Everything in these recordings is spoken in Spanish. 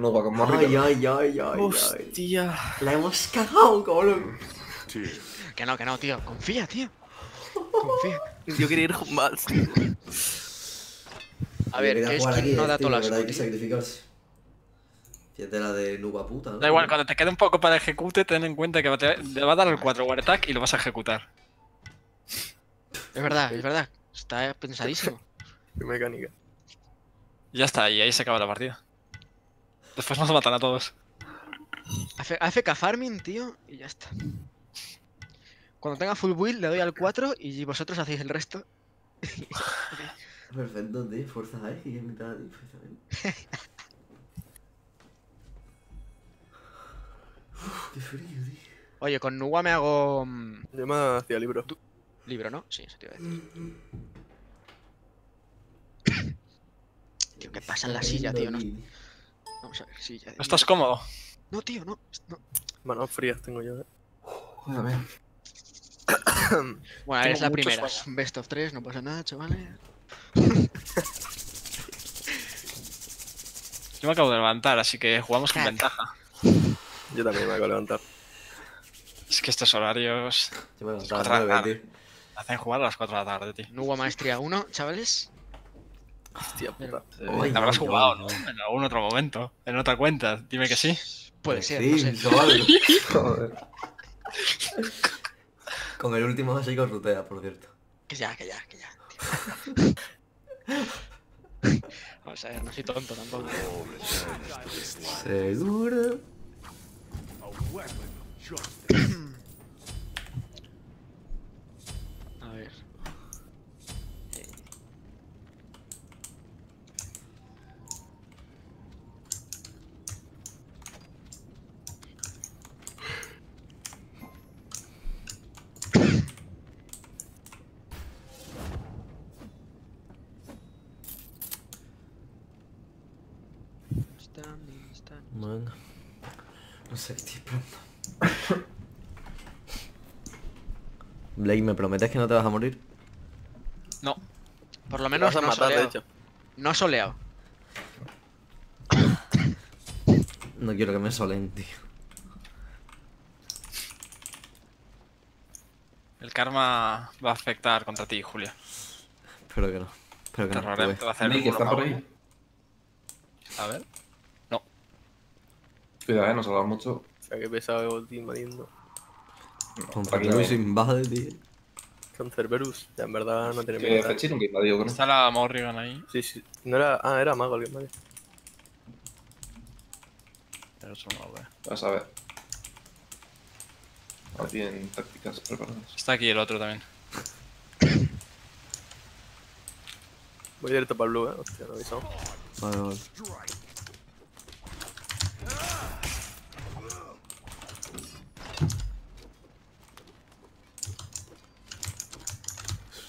Nuba con Morrigan. Ay, ay, ay, ay, ay. Hostia. La hemos cagado, cabrón. Que no, que no, tío. Confía, tío. Confía. Yo quería ir con Vals. A ver, que aquí, no da tío, todas las Hay que sacrificarse. Fíjate la de Nuba puta, ¿no? Da igual, cuando te quede un poco para ejecute, ten en cuenta que te, va a dar el 4 War Attack y lo vas a ejecutar. Es verdad, es verdad. Está pensadísimo. Qué mecánica. Ya está, y ahí se acaba la partida. Después nos matan a todos. AF- AFK farming, tío, y ya está. Cuando tenga full build le doy al 4 y vosotros hacéis el resto. Perfecto, tío. Fuerza hay y en mitad. Uf, qué frío, tío. Oye, con Nuwa me hago mm, Yo me hacía libro. libro, ¿no? Sí, eso te iba a decir. Tío, ¿qué pasa en la silla, tío? No- Vamos a ver, silla. ¿No estás cómodo? No, tío, no. no. Manos frías tengo yo, eh. Joder, Bueno, eres la primera. sueño. Best of 3, no pasa nada, chavales. Yo me acabo de levantar, así que jugamos con Crack. ventaja. Yo también me acabo de levantar. Es que estos horarios Yo me a las tío. hacen jugar a las 4 de la tarde, tío. Nuwa Maestría 1, chavales. Hostia puta. Te habrás jugado, ¿no? En algún otro momento. En otra cuenta. Dime que sí. Puede ser, sí, no sé. chaval. Joder. Con el último así con rutea, por cierto. Que ya, que ya, que ya. Vamos a ver, no soy tonto tampoco. Seguro. A ver. Eh, Standing, standing. Venga. No sé qué estoy esperando. Blake, ¿me prometes que no te vas a morir? No. Por lo Me menos vas a no ha matar, de soleado. hecho. No ha soleado. No quiero que me solen, tío. El karma va a afectar contra ti, Julia. Espero que no. Espero que no. te va a hacer uno ¿está por malo. ahí? A ver. Cuidado, eh, no salga mucho. O sea, que pesado el team invadiendo. Con Está Luis invade, tío. Con Cerberus. Ya en verdad no. Fechi nunca invadió con Está la Morrigan ahí. Sí, sí. No era. Ah, era mago el que invadió. Pero eso no lo veo. Vas a ver. Ahora tienen tácticas preparadas. Está aquí el otro también. Voy directo para el blue, eh. Hostia, no he avisado. Vale, vale.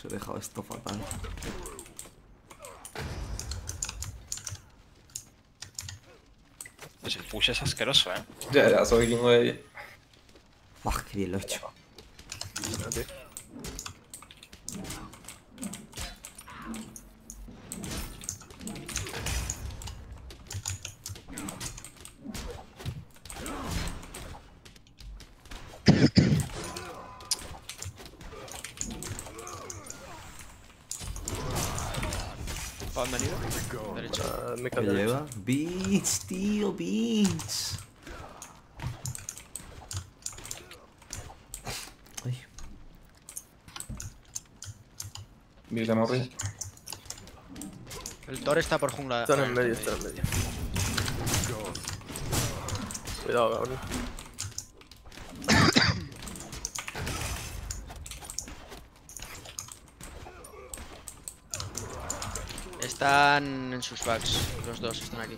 He dejado esto fatal. Pues el push es asqueroso, eh. Ya, ya, soy quien de Buah, qué bien lo he hecho. Espérate. ¿Para dónde han ido? Derecho. Ah, me ¿Qué cago en lleva? Beats, tío, beats. Ay, Bill de Morri. El Thor está por jungla. Están en ver, medio, están en medio. Cuidado, cabrón. Están en sus backs. Los dos están aquí.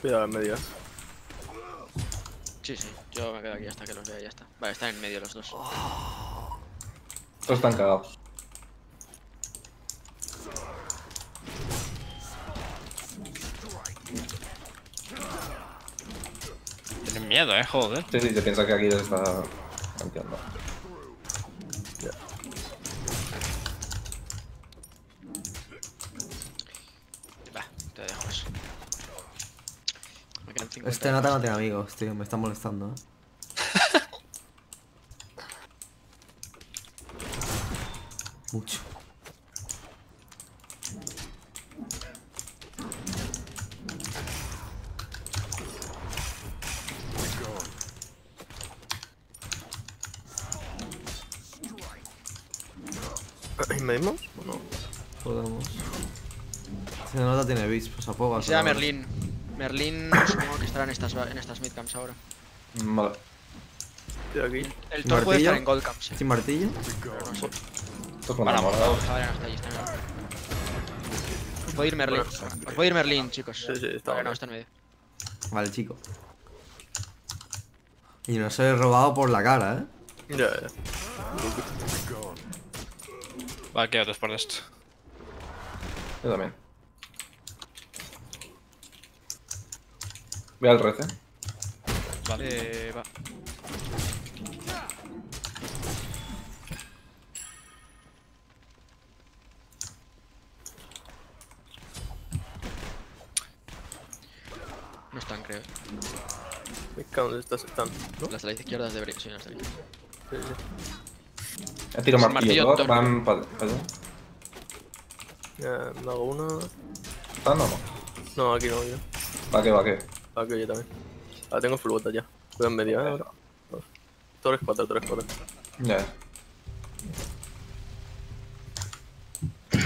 Cuidado en medio. eh. Sí, sí. Yo me quedo aquí hasta que los vea y ya está. Vale, están en medio los dos. Todos están cagados. Tienen miedo, eh, joder. Sí, sí, se piensa que aquí les está campeando. Este nota no tiene amigos, tío. Me está molestando, eh. Mucho. ¿Medimos? ¿O no? Podemos. Este nota tiene bits, pues a poco. Y se llama Merlin. Merlin supongo que estará en estas, en estas midcamps ahora. Vale. Estoy aquí. El top puede ¿Martillo? estar en gold camps. eh, ¿Sin martillo? no sé. Esto con Para, enamorado. Vale, no está allí, está en medio. Os puede ir Merlin. Os ir Merlin, chicos. Sí, sí, está Vale, bueno. no, está en medio. Vale, chico. Y nos he robado por la cara, eh. Ya, ya. Va, después de esto. Yo también. Voy al rece. Vale. Eh, va. No están, creo. Mis counts estas están. ¿No? Las de la izquierda deberían. Sí, no están. Sí, sí. He tirado Sin martillo, martillo, van para allá. Ya, me hago una. ¿Están o no? No, aquí no, yo. ¿Para qué, para qué? Aquí yo también. Ah, tengo full botas ya. Voy en medio, eh. ahora. Torres 4, Torres 4. Ya.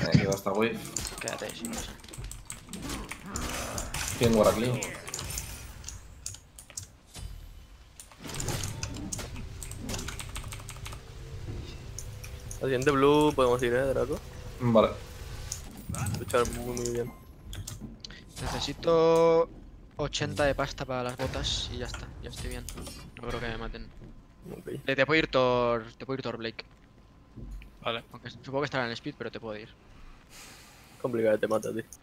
Aquí va esta wave. Quédate, sé. ¿Quién guarda aquí? Al siguiente blue podemos ir, eh, Draco. Vale. Luchar muy, muy bien. Necesito 80 de pasta para las botas y ya está. Ya estoy bien. No creo que me maten. Eh, te puedo ir Thor. Te puedo ir Thor Blake. Vale. Aunque supongo que estará en speed, pero te puedo ir. Complicado, te mata, tío.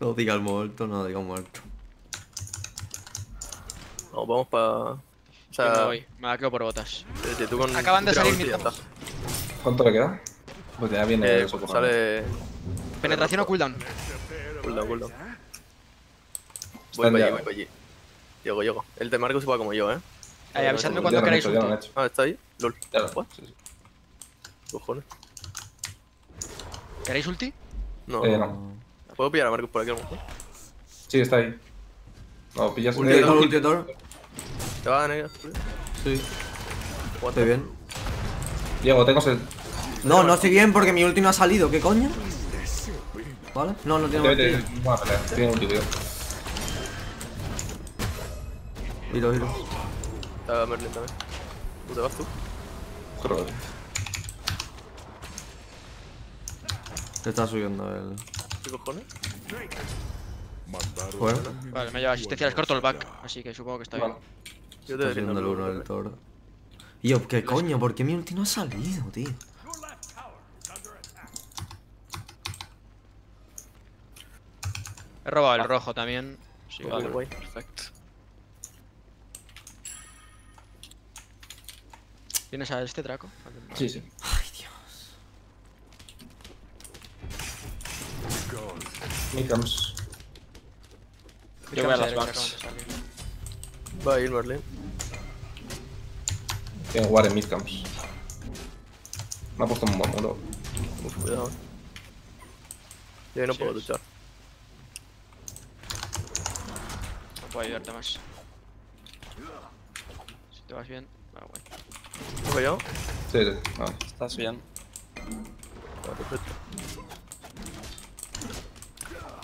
No diga muerto, no diga muerto. Vamos, vamos para. O Yo me sea, voy. Me la quedo por botas. eh, si tú con. Acaban de salir está. ¿Cuánto le queda? Pues ya viene Eh, pues sale. Penetración o cooldown. Cooldown, cooldown. Voy para allí, voy para allí. Llego, llego. El de Marcos igual como yo, eh. Eh, avisadme cuando queráis ulti. hecho. Ah, está ahí. LOL. Ya lo sí, sí. Cojones. ¿Queréis ulti? No, Eh, no. ¿Puedo pillar a Marcos por aquí a lo mejor? Sí, está ahí. No, pillas Ulti Thor, ulti Thor. ¿Te va a negar? Sí. Estoy bien. Diego, tengo el. No, no estoy bien porque mi ulti no ha salido. ¿Qué coño? ¿Vale? No, no tiene martillo. Tiene un tío. Giro, giro. Está Merlin también. ¿Tú te vas tú? Creo. Se está subiendo el. ¿Qué cojones? Bueno, Vale, me lleva asistencia, les corto el back. Así que supongo que está bien. Yo está te defiendo subiendo el blue, uno del ¿vale? Thor. Y yo, ¿qué coño? ¿Por qué mi ulti no ha salido, tío? He robado el rojo también. Sí, Vale. Perfecto. ¿Tienes a este Draco? Sí, sí. Ay, Dios. Mikams. Yo voy a las backs. Va a ir Merlin. Tiene que jugar en midcamps. Me ha puesto un buen muro. Uf, cuidado. Yo ahí no puedo luchar. No puedo ayudarte más. Si te vas bien, va guay. ¿Me he fallado? Sí, sí. Vale. Estás bien. Ah, perfecto.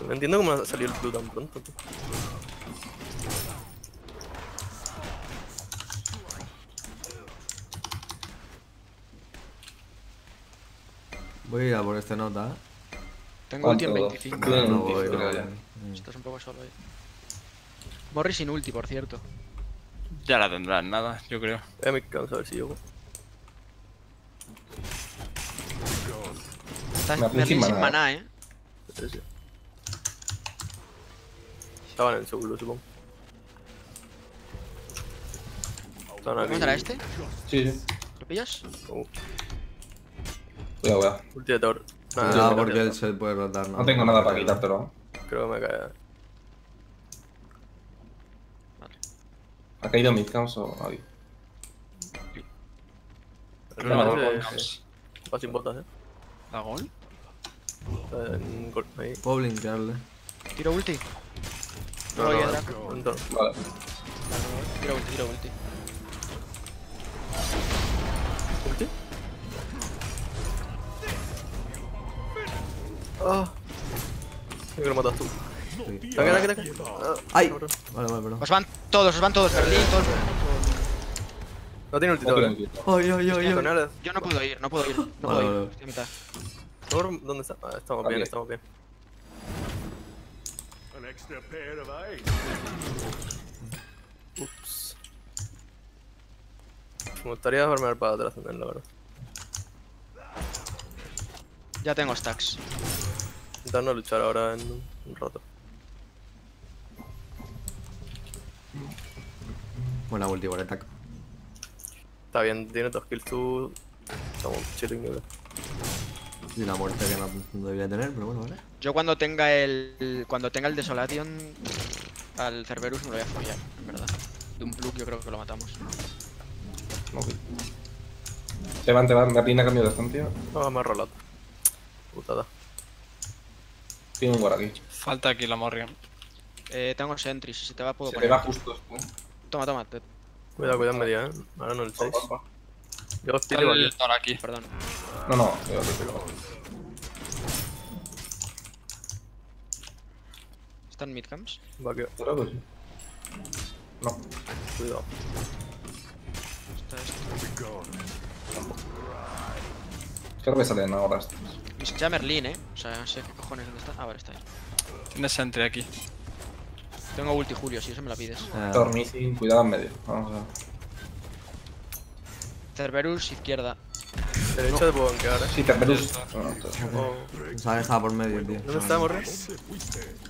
No entiendo cómo ha salido el blue tan pronto. tío. Voy a ir a por este nota. Tengo ulti en ¿Cuánto? 25. Bien, No ulti, voy, creo no voy. Estás un poco solo ahí. Morris sin ulti, por cierto. Ya la tendrán, nada, yo creo. Voy a mi canso a ver si llego. Estás Me Merlin aplica sin maná. eh. Sí, sí. Estaban en segundo, supongo. Estaban aquí. ¿Cómo será este? Sí, sí. ¿Lo pillas? Cuidado, cuidado. ulti de Thor. Nada, Cuidado nada, porque él se puede rotar, ¿no? No tengo nada para quitártelo. Creo que me cae. ¿Ha caído Midcams o? El No. Va sin botas, eh. ¿Da gol? En gol- Ahí. Puedo blinkearle. Tiro ulti. No, No, no, no. Vale. Tiro ulti, tiro ulti. ¿Ulti? Ah. Creo que lo matas tú. Sí. Taca, taca, taca. ¡Ay! Vale, vale, perdón. Os van todos, os van todos, Berlín, todos. No tiene ulti todavía. ulti. Ay, ay, ay, Con ay. él. Yo no puedo ir, no puedo ir, no Vale, puedo vale, ir. vale. Estoy a mitad. Thor, ¿Dónde está? Ah, estamos bien, estamos bien. An extra pair of eyes. Ups. Me gustaría farmear para atrás también, la verdad. Ya tengo stacks. Intentarnos luchar ahora en un, un rato. Buena ulti, Boretak. Está bien, tiene dos kills tú. Estamos chilling, creo. Y una muerte que no, no debería tener, pero bueno, vale. Yo cuando tenga el. Cuando tenga el Desolation al Cerberus me lo voy a follar, en verdad. De un plug yo creo que lo matamos. Ok. Te van, te van. Merlin ha cambiado de estancia. No, me ha rolado. Putada. Tiene un guard aquí. Falta aquí la Morrigan. Eh, tengo sentry, si se te va puedo Se poner. le va justo después. Toma, toma, te- Cuidado, cuidado en media, eh. Ahora no el 6. Yo os tiro el aquí. Aquí. perdón. No, no. cuidado, cuidado. ¿Están midcamps? Va que. Creo que sí. No. Cuidado. Está esto. Creo que salen ahora estos. Siquiera Merlin, eh. O sea, no sé qué cojones dónde está. Ah, vale, está ahí. Tienes sentry aquí. Tengo ulti Julio, si eso me la pides. Missing, cuidado en medio. Vamos a ver. Cerberus, izquierda. Derecha te puedo banquear, eh. Sí, Cerberus. Oh. se ha dejado por medio, tío. ¿Dónde está Morre?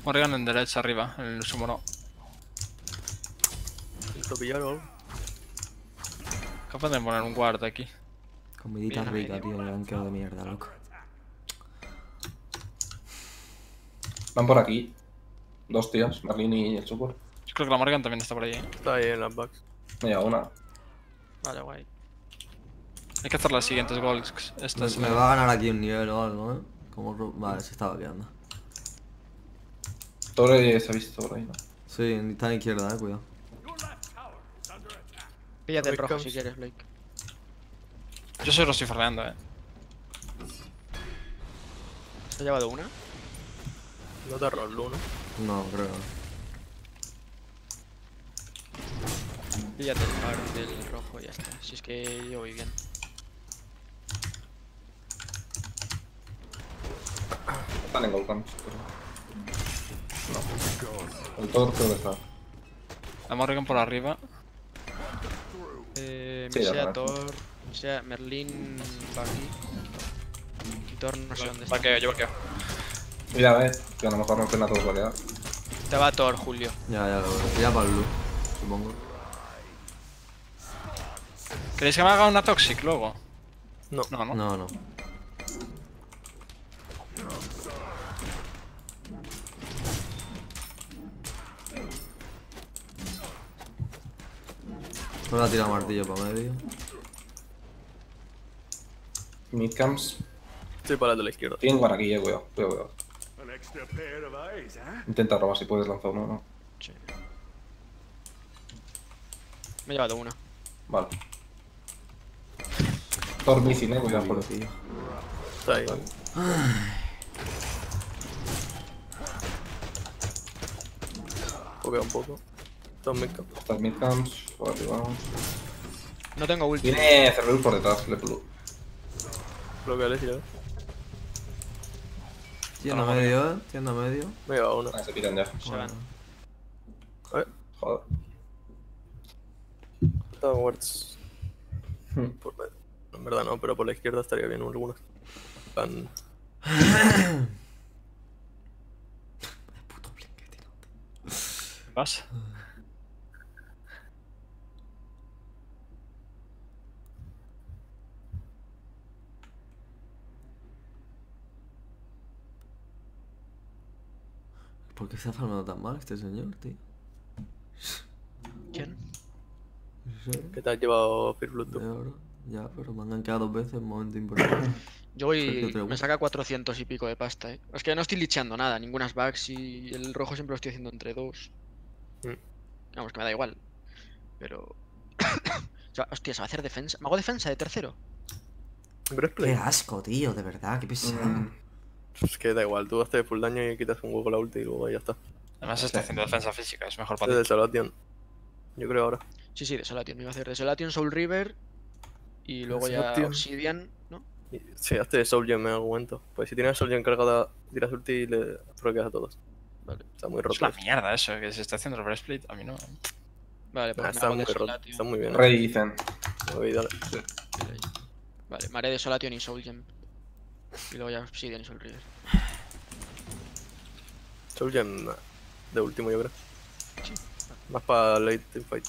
Morrigan en derecha arriba, el sumo no. Intento pillar o algo. Capaz de poner un guard aquí. Comidita Bien, rica, tío. El ganqueo de mierda, loco. Van por aquí. Dos tíos, Merlin y el support. Yo creo que la Morrigan también está por ahí. ¿eh? Está ahí en las backs. Me lleva una. Vale, guay. Hay que hacer las siguientes goals. Esta Me, me va a ganar aquí un nivel o algo, ¿eh? Como... Vale, se estaba quedando. Thor eh, se ha visto por ahí, ¿no? Sí, está en la izquierda, eh, cuidado. Píllate el rojo si quieres, Blake. Yo soy lo estoy farmeando, eh. ¿Se ha llevado una? No te rol uno. No, creo. Píllate el par del rojo y ya está. Si es que yo voy bien. Están en pero- No. El Thor creo que está. La Morrigan por arriba. Eh, Sí. Thor, me sea Merlin va aquí. Y Thor no sé dónde está. Vaqueo, yo vaqueo. Cuidado, eh. Que a lo mejor no pena todos. Te va Thor, Julio. Ya, ya lo veo. Ya para el blue, supongo. ¿Queréis que me haga una Toxic luego? No. No, no. No, no. Solo ha tirado martillo para medio. Midcamps. Estoy para el de la izquierda. Tienen eh, cuidado. Cuidado, cuidado. Intenta robar si puedes lanzar uno, ¿no? Sí. Me he llevado una. Vale. Thor missing, eh, cuidado por tío. Está ahí. Pokea un poco. Dos midcamp. Estas midcamps, por arriba. No tengo ulti. Tiene Cerberus por detrás, le. Bloqueales y ya. Tienda medio, eh. Tienda medio. Me lleva una. Ah, se piran ya. Se van. A ver. Joder. Estaban. Hmm. Por medio. En verdad no, pero por la izquierda estaría bien algunas. Van. ¿Vas? ¿Por qué se ha farmado tan mal este señor, tío? ¿Quién? No sé. ¿Qué te has llevado Firflut De tú? oro. Ya, pero me han gankeado dos veces, momento importante. Yo voy. Me saca 400 y pico de pasta, eh. Es que no estoy licheando nada, ninguna bugs y el rojo siempre lo estoy haciendo entre dos. Mm. Vamos, que me da igual. Pero. O sea, hostia, se va a hacer defensa. ¿Me hago defensa de tercero? Qué asco, tío, de verdad, qué pesado. Mm, Es que da igual, tú haces full daño y quitas un hueco la ulti y luego ya está. Además está haciendo defensa física, es mejor para ti. Salation. Yo creo ahora. Sí, sí, Desolation. Me iba a hacer Desolation, Soul River. Y luego ya Desolation. Obsidian, ¿no? Y- Sí, hazte Soul Gem en algún momento. Pues si tienes Soul Gem cargada, tiras ulti y le bloqueas a todos. Vale. Está muy Es roto. la eso. mierda eso, que se está haciendo el breastplate. A mí no. Vale, Ah, pues me está muy roto. Desolation. Está muy bien. Rey dale. Vale, me haré Desolation y Soul Gem. Y luego ya Obsidian y Soul River. Soul Gem de último, yo creo. Más para late team fight.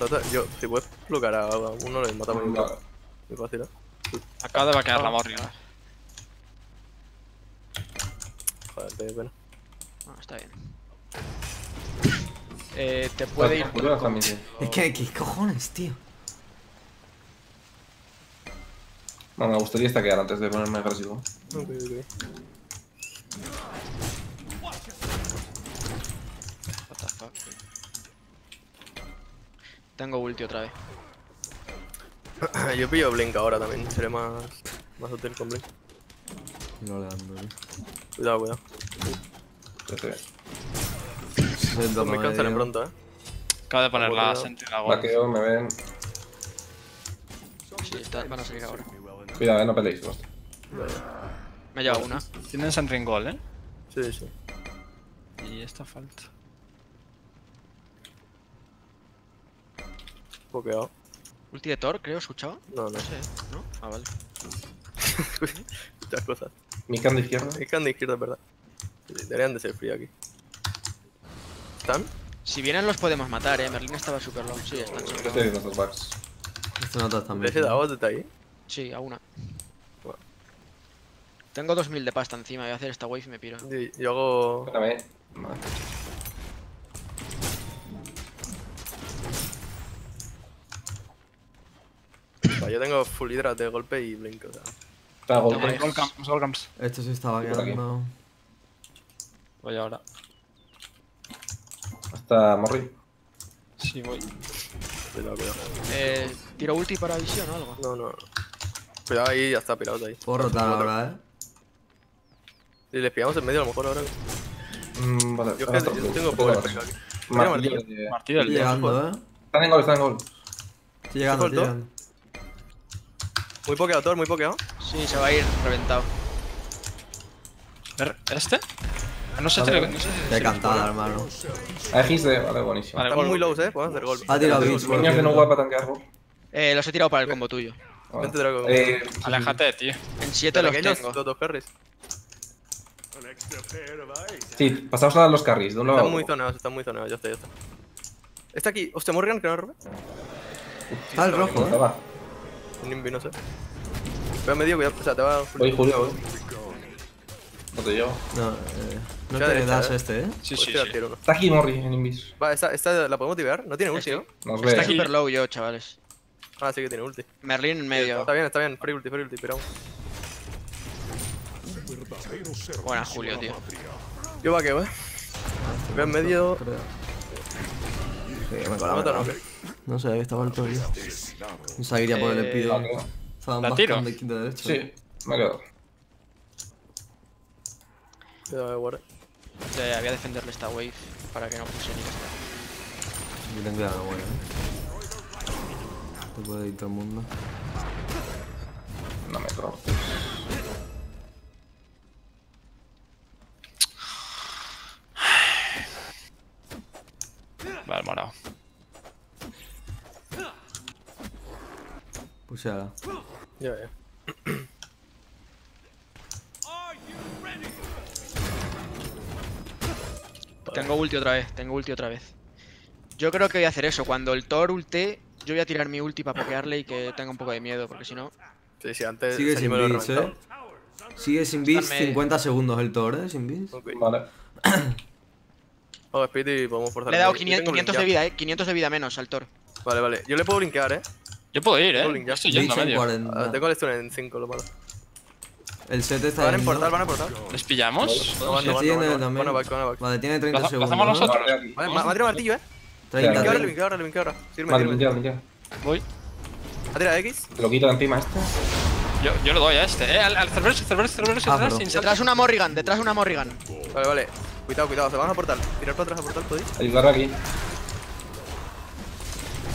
O sea, yo, si puedes bloquear a uno, le matamos muy, muy fácil, ¿eh? Acaba de vaquear la Morrigan. Joder, qué pena. Bueno, está bien. Eh, te puede ir. Sí. Es que, ¿qué cojones, tío? Me gustaría estaquear antes de ponerme agresivo. Ok, ok. What the fuck. Tengo ulti otra vez. Yo pillo Blink ahora también, seré más, más útil con Blink. No le ando, tío. Cuidado, cuidado. Ya te veo. Me cancelan pronto, eh. Acaba de poner la Bueno. Sentry la Gold. Vaqueo, me ven. Sí, está- van a salir ahora. Cuidado, eh, no peleéis. basta. Me ha llevado una. Tienen Sentry en Gold, eh. Sí, sí. Y esta falta. Pokeado. Ulti de Thor, creo, escuchado. No, no. No sé, ¿no? Ah, vale. Muchas cosas. Mi can de izquierda. Que han de izquierda, es verdad. Deberían de ser free aquí. ¿Están? Si vienen los podemos matar, eh. Merlin estaba super low. Sí, están super estoy low. viendo estos bugs. Esto notas también. ¿Ese tío. dado desde ahí? Sí, a una. Bueno. Tengo 2000 de pasta encima. Voy a hacer esta wave y me piro. Yo, yo hago. Espérame. Yo tengo full hydra de golpe y blink, o sea. Camps. Esto sí estaba quedando. Voy ahora. Hasta Morri. Sí, voy. Cuidado, cuidado. Eh, ¿Tiro ulti para visión o algo? No, no. Cuidado ahí, ya está pirado ahí. Puedo rotar ahora, eh. Si les pillamos en medio, a lo mejor ahora. Mm, vale. Yo, ahora que- yo tengo bien. break aquí. Martillo Martillo. de- del llegando, eh. Están en gol, están en gol. Estoy llegando, estoy llegando. Muy pokeado, Thor, muy pokeado. Sí, se va a ir reventado. ¿Este? Ah, No sé, Vale. si le- no sé si- cantada, hermano. Hits de. Vale, buenísimo. Vale, Están muy lows, eh. Podemos hacer gol. Ha tirado Niños que no guapa tanquear. Eh, los he tirado para el combo tuyo. Vente, Draco. Eh, Aléjate, tío. En 7 los tengo. los dos carries. Sí, pasamos a los carries. De un lado Están muy otro. zoneados, están muy zoneados. Ya está, ya está. Está aquí. Hostia, Morgan, que no roba. Está el rojo, eh. va. Un Nimby, no sé. Pero medio, cuidado. O sea, te va a. Voy, Julio, voy. No te llevo. No, eh. No te derecha, das eh. este, eh. Sí, Pues sí, sí. Está aquí Morri en Invis. Va, esta, esta la podemos tirar. No tiene ulti. ¿no? Nos Está ve. aquí. super low yo, chavales. Ah, sí que tiene ulti. Merlin en medio. Está bien, está bien. Free ulti, free ulti, pero. Buena, Julio, tío. Yo vaqueo, eh. Ve en medio. Creo. Sí, me cola, me Mata, no. No sé, había estado alto yo. No sabía iría por el Eh. Vale. Estaban ¿la tiro? de quinta derecha. Sí, me ha quedado. Cuidado, eh, guarda. Eh, voy a defenderle esta wave para que no puse ni esta. Yo ten cuidado, bueno, eh. Te puede ir todo el mundo. No me cortes. Vale, morado. Puseala. Ya, ya. Tengo ulti otra vez, tengo ulti otra vez. Yo creo que voy a hacer eso. Cuando el Thor ulte, yo voy a tirar mi ulti para pokearle y que tenga un poco de miedo, porque si no. Sí, sí, antes. Sigue sin bits, eh. Sigue sin bits, Estarme- 50 segundos el Thor, eh, sin bits. Ok. Vale. Hago speed y podemos forzar. Le he dado Yo 500, tengo 500 de vida, eh. 500 de vida menos al Thor. Vale, vale. Yo le puedo blinkear, eh. Yo puedo ir, eh. ya. Yo estoy yendo a en medio. 40. Ah, tengo el stun en 5, lo malo. El set está Van a importar, van a importar. ¿Les pillamos? No, Yo van, no, estoy van, yendo no, van. también. Van a back, van a back. Vale, tiene 30 ¿Lo- lo segundos. Vale, martillo, eh. 30, Linkeo ahora, 30. linkeo ahora, linkeo ahora. Vale, limpia. Voy. Ha tirado X. Lo quito de encima este. Yo, yo lo doy a este, eh. Al, al Cerberus, Cerberus, Cerberus, Ah, atrás. Detrás una Morrigan, detrás una Morrigan. Vale, vale. Cuidado, cuidado. Se van a portal. Tirar para atrás a portal, podéis. Ayudar aquí.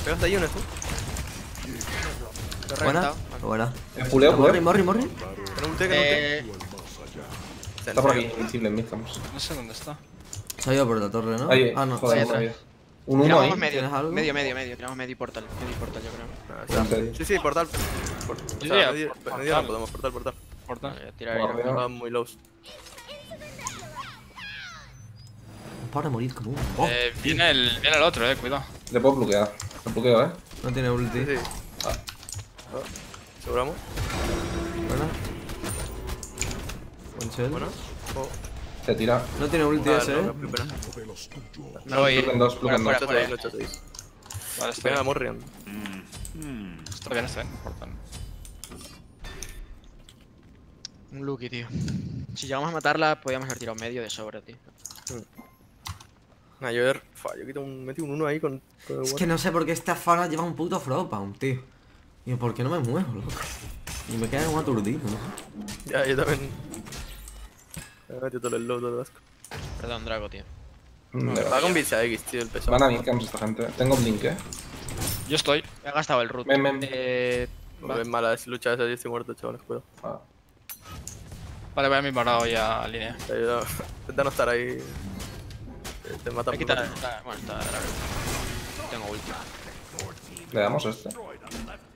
Pegaste ahí un stun. Lo he Buena. Buena. Eh, Puleo, Morri, morri, morri. Que no ultee, que no ultee. Eh, Está por aquí, invencible en midcamps. No sé dónde está. Se ha ido por la torre, ¿no? Ahí, Ah, no. joder, Un 1 tiramos ahí. medio, medio, medio, medio. Tiramos medio y portal. Medio y portal, yo creo. Ah, Está. Sí, sí, portal. Por- o Sí, sea, sí, medio, portal. medio no podemos, portal, portal. Porta. Vale, tira ahí. Guardia. Estaban muy lows. Para morir como un. Oh, Eh, viene el, viene el otro, eh. Cuidado. Le puedo bloquear. Lo bloqueo, eh. no tiene Sí, ulti. sí. Ah. ¿Aseguramos? Buena. Buen shell. Bueno. Oh. Se tira. No tiene ulti ese, no, eh. no, voy. Dos. Ocho, seis, fuera. ocho, seis. Vale, está Venga, bien. Morrigan. Está bien, está bien. Un Lucky, tío. Si llegamos a matarla, podríamos haber tirado medio de sobra, tío. Nah, yo yo quito un, metí un 1 ahí con. con el Es que no sé por qué esta fara lleva un puto Frostbound, tío. Y ¿por qué no me muevo, loco? Y me queda como aturdido, ¿no? Ya, yo también. Metido todo el low, todo el asco. Perdón, Drago, tío. De Va con bits a X, tío, el peso. Van a midcamps esta gente. Tengo blink, eh. Yo estoy. Me ha gastado el root. Ven, ven. Eh. Es mala, es lucha esa, yo estoy muerto, chavales, cuidado. Ah. Vale, voy a mi morado ya a línea. Te ayuda. Intenta no estar ahí. Te- Te mata por Bueno, está Drago. Tengo ulti. Le damos este.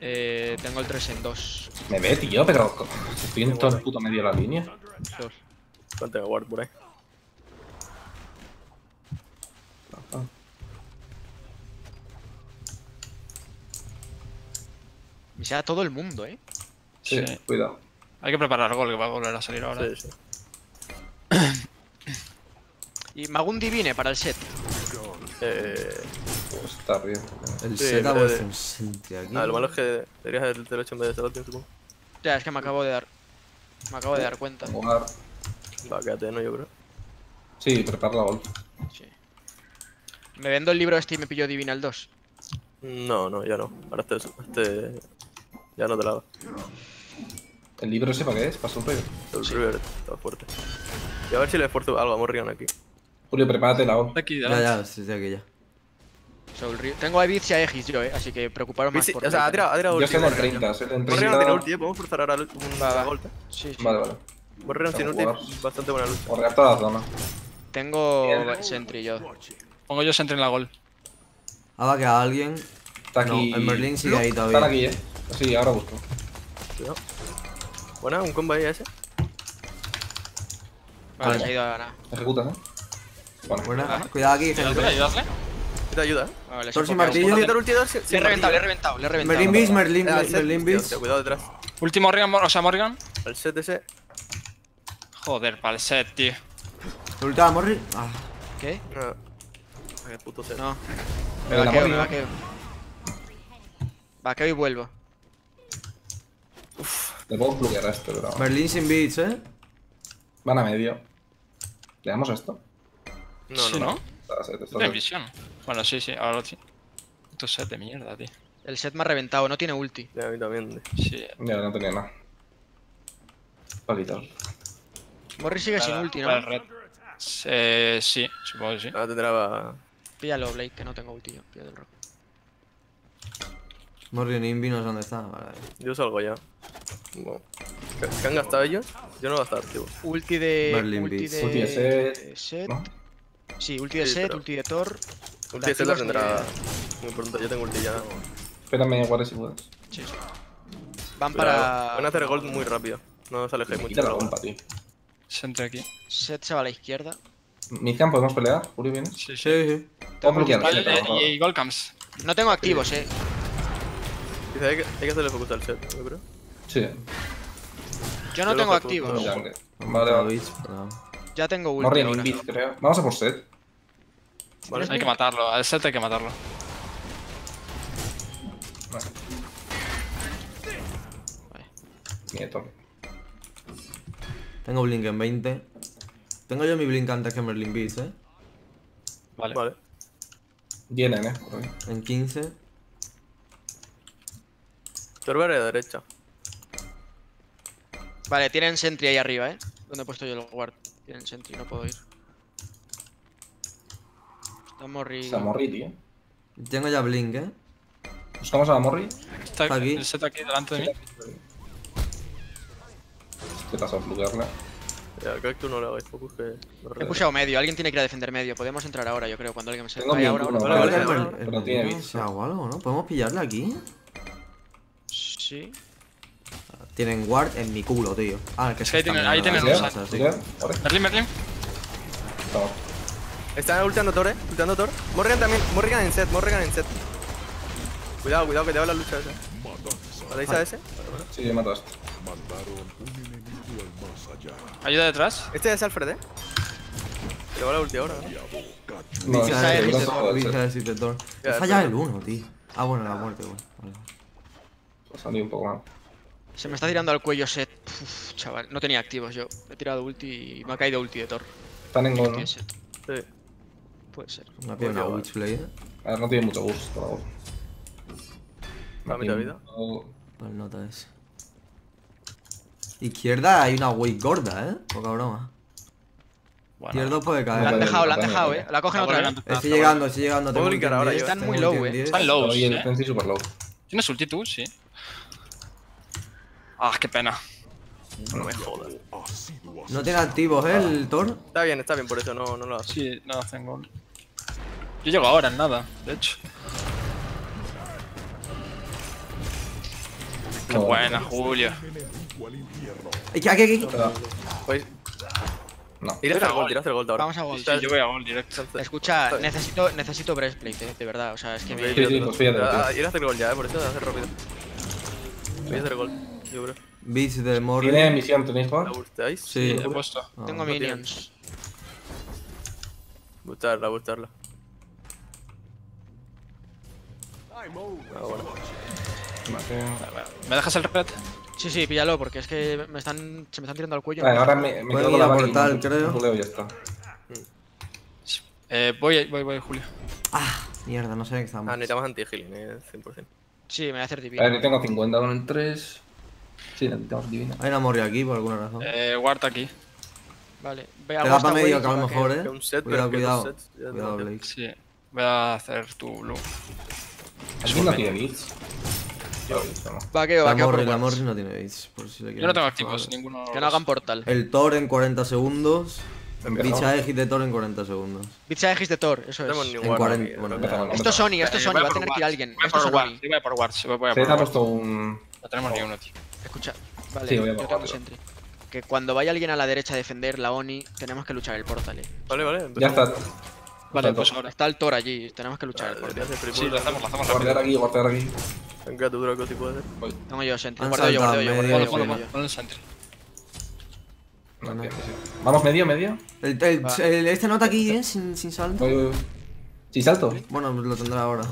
Eh, tengo el 3 en 2. Me ve, tío, pero. Estoy en todo el puto medio de la línea. Ponte a guard por ahí. Ah. Me sea todo el mundo, eh. Sí, Sí. cuidado. Hay que preparar gol que va a volver a salir ahora. Sí, sí. Y Magun Divine para el set. Eh, Pues está bien. El Sí, set a pero- vuestro ausente aquí. ah, lo malo es que deberías haber el 8 en vez de supongo. Ya, es que me acabo de dar. Me acabo de dar cuenta. Jugar. Va, quédate, ¿no? Yo creo. Sí, prepara la gol. Sí. Me vendo el libro este y me pillo Divina el 2. No, no, ya no. Ahora este, este ya no te la hago. ¿El libro ese para qué es? ¿Para Soul River? El River está fuerte. Y a ver si le esfuerzo algo a Morrigan aquí. Julio, prepárate la. Está aquí Ya, delante. ya, sí, aquí ya. Soul Ri- Tengo a Ibiza y a Egis yo, eh. Así que preocuparos más Sí, por o sea, ha tirado, ha tirado Yo Morrigan. 30, sé en el Morrigan no tiene 30. ulti, ¿eh? Podemos forzar ahora un golpe. Sí, sí. Vale, vale. Morrigan sin ulti, bastante buena lucha. Correr toda la zona. Tengo Bien. Sentry yo. Pongo yo Sentry en la gol. Ah, va que a alguien. Está No, aquí. el Merlin sigue ahí Están todavía. aquí, eh. Sí, ahora busco. Cuidado. Buena, un combo ahí ese. Vale, se ha ido a nada. Ejecutas, eh. Bueno, Buena. Cuidado aquí, gente. ayúdale. ¿Qué te ayuda, eh? Vale, ha martillo. Le he reventado, le he reventado, le he reventado. Merlin Beast, Merlin, al set, Merlin Beast. Cuidado detrás. Último Morrigan, o sea, Morrigan. Al set ese. Joder, para el set, tío. Ultaba Morri. Ah, ¿Qué? No. Puto set. No. Me vaqueo, me vaqueo. Vaqueo y vuelvo. le puedo bloquear a este, pero. Merlin sin beats, eh. Van a medio. ¿Le damos esto? No, sí, no, ¿no? no. Está set, está Tiene set. visión. Bueno, sí, sí, ahora sí. Tu set de mierda, tío. El set me ha reventado, no tiene ulti. Ya, a mí también. Sí. Ya, no tenía nada. Para quitar. Morri sigue sin ulti, ¿no? Eh, sí, supongo que sí. Ahora tendrá. Píllalo, Blake, que no tengo ulti yo. Píllalo el rock. Morri en Invi no sé dónde está. Vale. Yo salgo ya. Bueno. ¿Qué, qué han gastado ellos? Yo no voy a gastar, tío. Ulti de. Merlin ulti de. Ulti de set, de set. ¿No? Sí, ulti de Sí, set, pero- ulti de Thor. Ulti ese la activos ni tendrá. idea. Muy pronto, yo tengo ulti ya. Espérame, guarda si puedes. Sí, sí. Van Cuidado. para. Van a hacer gold muy rápido. No os alejéis mucho. Quita la bomba, tío. Sentry aquí. Set se va a la izquierda. Midcamp, ¿podemos pelear? Julio, ¿vienes? Sí, sí. Sí. Vale, sí, pero- eh, y, y Golcams. No tengo activos, eh. Hay que, hay que hacerle focus al set, yo creo. Sí. Yo no Yo tengo activos. Vale, vale. Pero- Ya tengo ulti Morri en creo. Vamos a por set. Vale. Hay que matarlo, al set hay que matarlo. Vale. Nieto. Tengo Blink en 20. Tengo yo mi Blink antes que Merlin Beats, eh. Vale. Vale. Vienen, eh. por ahí. En 15. Torber de derecha. Vale, tienen sentry ahí arriba, eh. Donde he puesto yo el guard. Tienen sentry, no puedo ir. Está Morri. Está Morri, tío. Tengo ya Blink, eh. Buscamos a la Morri. Está Está aquí. el set aquí delante de mí. ¿Qué pasa? Fluquearla. Ya, creo que tú no le hagáis focus que. no He pushado medio, alguien tiene que ir a defender medio. Podemos entrar ahora, yo creo, cuando alguien se. Tengo ahora, uno, ahora. el el Pero tiene sea o algo, ¿no? ¿Podemos pillarle aquí? Sí. Tienen guard en mi culo, tío. Ah, que Es que ahí tienen- ahí tienen los sí. Merlin, Merlin. Están ultando Thor, eh. Ultando Thor. Morrigan también. Morrigan en set, Morrigan en set. Cuidado, cuidado, que te va la lucha esa. ¿Matáis a ese? Sí, ya mataste. Ayuda detrás. Este es Alfred, eh. Le va la ulti ahora, ¿no? Es- es- es- es- He fallado el perfecto. 1, tío. Ah, bueno, la muerte, bueno. Vale. Un poco mal. Se me está tirando al cuello set. Uf, chaval. No tenía activos yo. He tirado ulti y me ha caído ulti de Thor. Están en gol, ¿no? Sí. Puede ser. Me ha pillado una Coño, Witchblade, eh. A ver, no tiene mucho gusto, por favor. La mitad de vida. Pues nota ese. Izquierda hay una wave gorda, eh. Poca broma. Bueno, Izquierdo puede La han caer. dejado, la han dejado, eh. La cogen otra vez. Estoy llegando, estoy llegando. Puedo tengo brincar ahora, 10, yo. Están muy low, eh. 10, Están low. Oye, el ¿eh? defensi super low. ¿Tienes ulti tú? Sí. Ah, qué pena. No me jodas. No tiene activos, eh, el Thor. Está bien, está bien, por eso no, no lo hace. Sí, no hacen gol. Yo llego ahora en nada, de hecho. Qué buena, Julio. Aquí, aquí, aquí. Pues, No. ir a hacer gol, ir a hacer gol ahora. Vamos a gol. Sí, yo voy a gol directo. Escucha, necesito, necesito breastplate, eh. De verdad, o sea, es que me. Sí, sí, pues fíjate, Ah, tío. Ir a hacer gol ya, eh, por eso hacer rápido. Voy a hacer gol, yo creo. Beats de Morri. ¿Tiene misión? ¿Tenéis ¿La bar? gustáis? Sí. He puesto. Ah. Tengo tiene. minions. Gustarla, gustarla. Ah, bueno. ¿Me dejas el red? Sí, sí, píllalo, porque es que me están, se me están tirando al cuello. Vale, ahora me, me quedo con la a portal, creo. Julio, ya está. Eh, voy, voy, voy, Julio. Ah, mierda, no sé en qué Ah, estamos. necesitamos anti-healing, eh, 100%. Sí, me voy a hacer A divino. ver, yo tengo 50 con el 3. Sí, necesitamos divina. Hay una Morri aquí por alguna razón. Eh, guarda aquí. Vale, ve Te hago da para medio que a lo mejor, eh. un set, Cuidado, cuidado. es Cuidado. Blake. Sí. Voy a hacer tu blue. ¿Alguien no tiene bits? Yo. Vaqueo, La vaqueo Morri, la. Morri no tiene beats. Por si le Yo no tengo activos, ninguno. Que no hagan portal. El Thor en 40 segundos. Bicha de hit de Thor en 40 segundos. Pizza X de Thor, eso es. ni En guarda 40 aquí, bueno, no empezamos. tenemos- Esto es Sony, esto es Sony, va a tener que ir alguien. Voy Esto es por sí, voy a por Wards, voy a por Se te ha Wards. puesto un. No tenemos ni uno, tío. Escucha, vale, Sí, voy a yo por tengo. Que cuando vaya alguien a la derecha a defender la Oni, tenemos que luchar el portal, eh. Vale, vale, Ya está. Vale, pues ahora. Está el Thor allí, tenemos que luchar Vale, voy Sí, lo hacemos, lo hacemos Guardear aquí, guardear aquí. Venga, tú dura si puede ser. Tengo yo sentry. Han Guardeo yo, guardeo yo, medio, guardeo yo. Pon el sentry. Vamos medio, medio. El, el- el- este nota aquí, eh, sin, sin salto. Voy, voy, voy. Sí, salto. Bueno, lo tendrá ahora.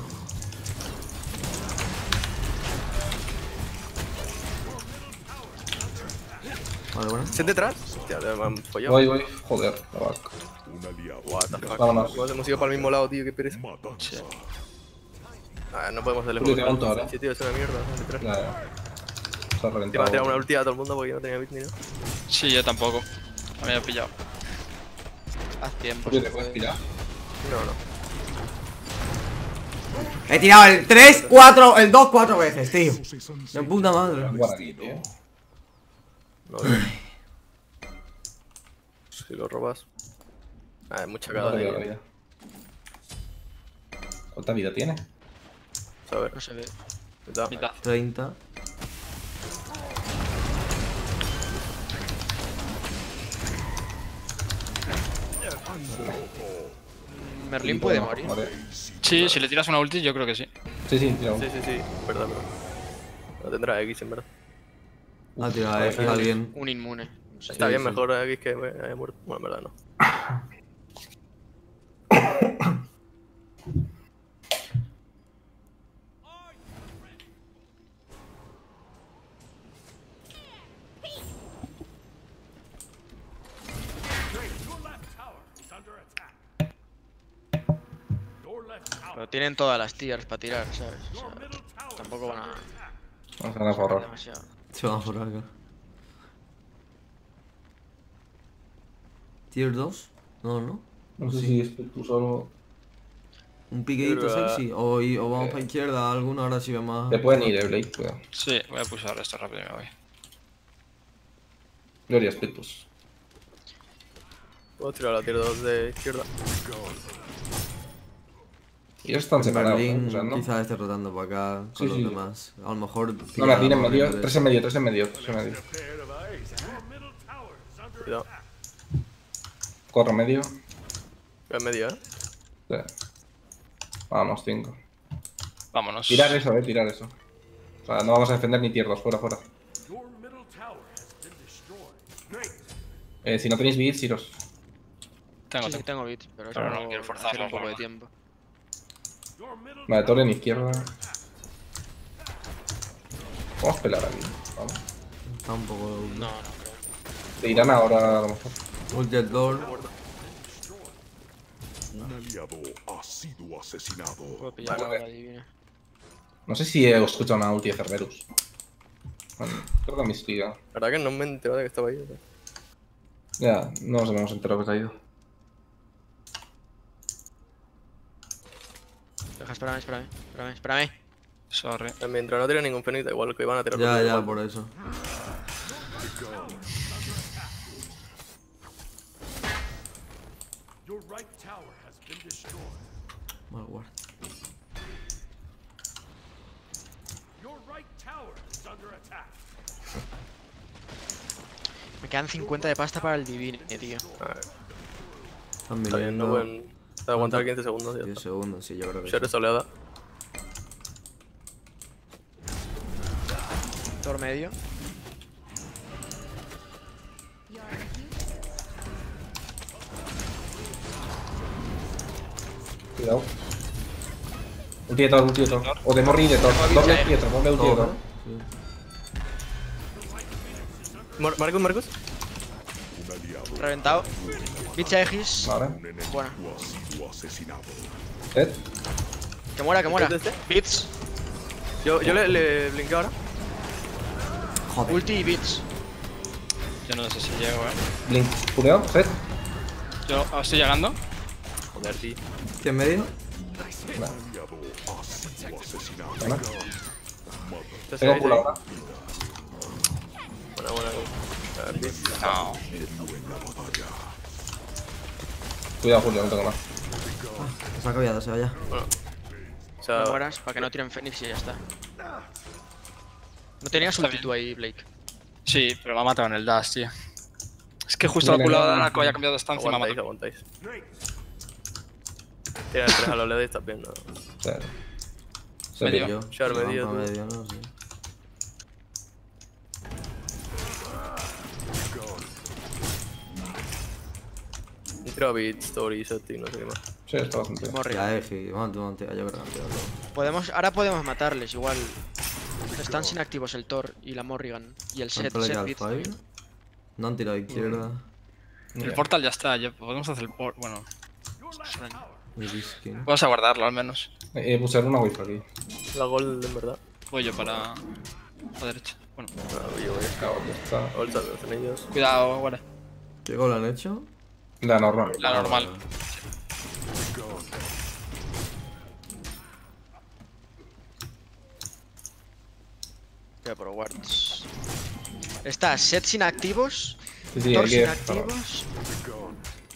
Vale, bueno. ¿Set detrás? Hostia, me han follado. Voy, voy. Joder, la vaca. Un aliado. What the fuck. Vámonos. Hemos ido para el mismo lado, tío, qué pereza. Matanza. Ah, no podemos hacerle te juego. monto ahora. Sí, tío, es una mierda. Detrás. Se ha Te reventado. va a tirar una ulti a todo el mundo porque no tenía bit ni nada. Sí, yo tampoco. Me había pillado. Haz tiempo. ¿te puedes puede. tirar? No, no. He tirado el 3, 4, el 2, 4 veces, tío. De puta madre. Si lo robas. Ah, mucha cagada. guarda aquí. ¿Cuánta vida tiene? A ver, No se ve. mitad. Mitad. 30. Merlin puede morir. Vale. Sí, si le tiras una ulti, yo creo que sí. Sí, sí, tira Sí, sí, sí. Verdad. No tendrá X en verdad. Ha tirado a X alguien. Un inmune. Está Sí, bien, sí. mejor X que haya muerto. Bueno, en verdad no. Pero tienen todas las tiers para tirar, ¿sabes? O sea, tampoco van a. Vamos a demasiado. Se va por acá. ¿Tier 2? No, no. No sé Sí. si es que tú solo. Un piqueito Pero, ah, sexy. O, y- o vamos eh, para izquierda, alguno ahora sí ve más. Te pueden ir, eh, Blade, cuidado. Sí, voy a pulsar esto rápido y me voy. Gloria Split push. Puedo tirar la tier 2 de izquierda. Y ellos están separados, ¿eh? O sea, no. quizás esté rotando para acá con Sí, los sí. demás. A lo mejor. No, pilla Martín en medio. libre. Tres en medio, tres en medio, tres en medio. Cuidado. attack. Corro medio. En medio, eh. Sí. Vamos, cinco. Vámonos. Tirar eso, eh, tirar eso. O sea, no vamos a defender ni tier 2, fuera, fuera. Eh, si no tenéis beats, iros. Tengo Sí, tengo bit, pero, Pero no quiero forzarlo, un poco de tiempo. Vale, torre en izquierda. Vamos a pelar aquí. Vamos. Está un poco. No, no creo. Te irán ahora a lo mejor. Ulti at door. Un aliado ha sido asesinado. Puedo pillar Vale, ahora. No sé si he escuchado una ulti de Cerberus. Bueno, creo que me instiga. La verdad que no me he enterado de que estaba ahí. Ya, no nos hemos enterado que se ha ido. Deja, espérame, espérame, espérame, espérame. Sorry. Mientras no tire ningún da igual que iban a tirar. Ya, ya, igual. por eso. Quedan 50 de pasta para el divine, tío. A ver, Están Está bien, no viniendo pueden. Te aguantar 15 segundos ya 10 está. segundos, sí, yo creo que Share sí. esa oleada. Tor medio. Cuidado. Ulti de Thor, ulti de Thor. O de Morri de Thor. Doble ulti de Thor, doble ulti de Thor. Marcus, Marcus. Reventado. Bicha Egis. Vale. Buena. Que muera, que muera. ¿Es este? Bits. Yo, yo le, le blinqueo ahora. Joder. Ulti y bits. Yo no sé si llego, eh. Blink. Pudeado. Ted. Yo ah, estoy llegando. Joder, tío. Ha sido asesinado. Buena. Te Tengo culo ahora. Buena, buena. A ver, tío. No. Cuidado, Julio, no tengo más. Se ha cambiado, se vaya. Bueno. O sea, No mueras para que no tiren Fénix y ya está. No tenías Está ulti tú ahí, Blake. Sí, pero me ha matado en el dash, tío. Es que justo la culada de Arco había cambiado de estancia y me ha matado. aguantáis. Tira el 3 a y está bien, ¿no? O sea, se Medio. Yo. Medio, medio, no sé. Story, set y no sé qué más. Sí, está bastante vamos, tú, monte. Podemos, ahora podemos matarles, igual. Están sin activos el Thor y la Morrigan. Y el set, también. No han tirado a izquierda. El portal ya está, ya podemos hacer el port. Bueno, vamos a guardarlo al menos. Eh, puse una wifi aquí. La gold, en verdad. Voy yo para la derecha. Bueno, Ah, yo voy. Anillos. cuidado, guarda. ¿Qué gol han hecho? La normal. La normal. Voy a por wards. Está set sin activos, Sí, sí, Thor hay sin que. activos.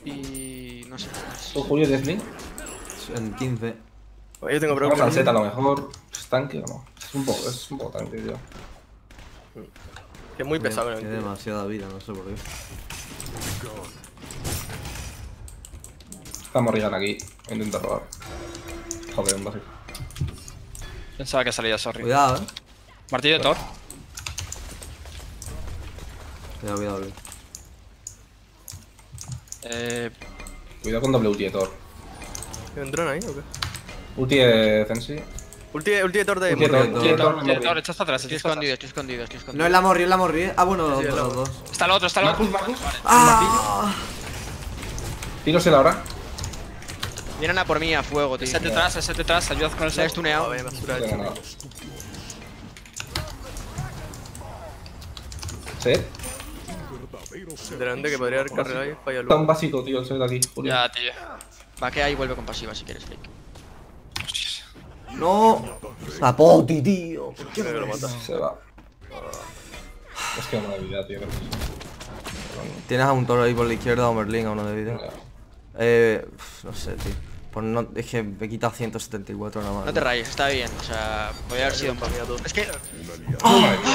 Y. no sé qué más. ¿Tú, Julio, Deathly? En 15. Oye, Yo tengo Vamos al preguntas. set a lo mejor. ¿Es tanque o no? Es un poco, es un poco tanque, tío. Que es muy pesado en Tiene demasiada vida, no sé por qué. Está Morrigan aquí. Intenta robar. Joder, un básico. Pensaba que salía, sorry. Cuidado, eh. Martillo de Thor. Cuidado, cuidado, Blink. Eh, Cuidado con doble ulti de Thor. ¿Hay un drone ahí o qué? Ulti de Zensi. Ulti, ulti de Thor de Ulti de Morrigan. Thor, ulti de Thor, para atrás, Estoy escondido, estoy escondido, estoy No escondido. es la morri, es la morri, ¿eh? Ah, bueno, los, dos. Está el otro, está el otro. Marcus, Marcus. ¡Ah! Tírosela ahora. Vienen a por mí a fuego, tío. Ese detrás, ese detrás, ayudas con el set. stuneado. Ah, vaya basura. Set. Delante que podría haber carrera ahí, falla Está un básico, tío, el set de aquí. Julio. Ya, tío. Va que ahí vuelve con pasiva si quieres, fake. Hostias. ¡No! La poti, tío. ¿Por qué no lo me- mata. Se va. Es que no me vida, tío. Tienes a un toro ahí por la izquierda o Merlin a uno de vida. Eh. No sé, tío. Pues no, es que me quita 174 nada más. No te rayes, está bien. O sea, podría haber sido un Mira todo. Es que.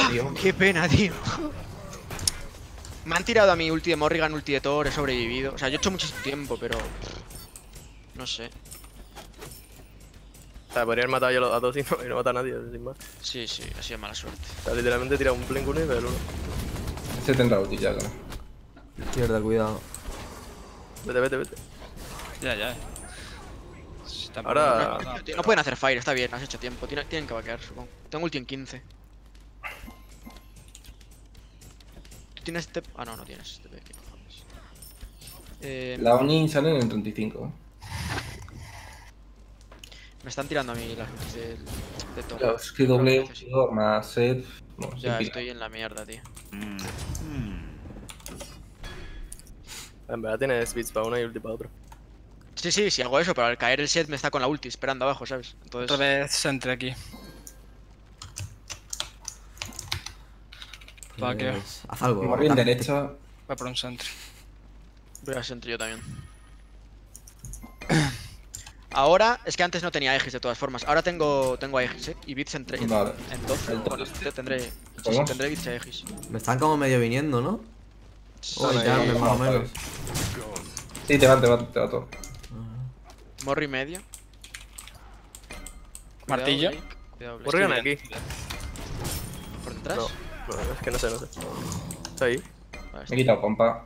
Tío. ¡Qué pena, tío! Me han tirado a mi ulti de Morrigan, ulti de Thor, he sobrevivido. O sea, yo he hecho muchísimo tiempo, pero. No sé. O sea, podría haber matado yo a dos y no, y no mata a nadie, sin más. Sí, sí, ha sido mala suerte. O sea, literalmente he tirado un blink uno y uno. Ese tendrá ulti ya, claro. Izquierda, cuidado. Vete, vete, vete. Ya, ya. Tampoco- Ahora- no pueden hacer fire, está bien, has hecho tiempo. Tienen, tienen que vaquear, supongo. Tengo ulti en 15. ¿Tú tienes step? Ah, no, no tienes step. ¿qué cojones? Eh, La Oni sale en el 35. Me están tirando a mí las ultis de, de Thor. Claro, es que doble Necesito- ultidor más set. No, Ya estoy en la mierda, tío. En verdad tienes speeds para uno y ulti para otro. Sí, sí, sí hago eso, pero al caer el set me está con la ulti esperando abajo, ¿sabes? Entonces. Otra vez entre aquí. Va, que Pues, Haz algo. Morri en dame. derecha. va por un sentry. Voy a centro yo también. Ahora, es que antes no tenía Aegis de todas formas. Ahora tengo, tengo Aegis, ¿eh? Y bits entre, en, Vale. en 12. El Bueno, top. te- tendré, sí, sí, ¿Podemos? tendré bits y Aegis. Me están como medio viniendo, ¿no? Oh, ya, más o menos. Sí, te va, te va, te va todo. Morri medio. Cuidado, Martillo. Blake. Cuidado, Blake. Morrigan bien. aquí. ¿Por detrás? No, no, es que no sé, no sé. Está ahí. Vale, Me he quitado pompa.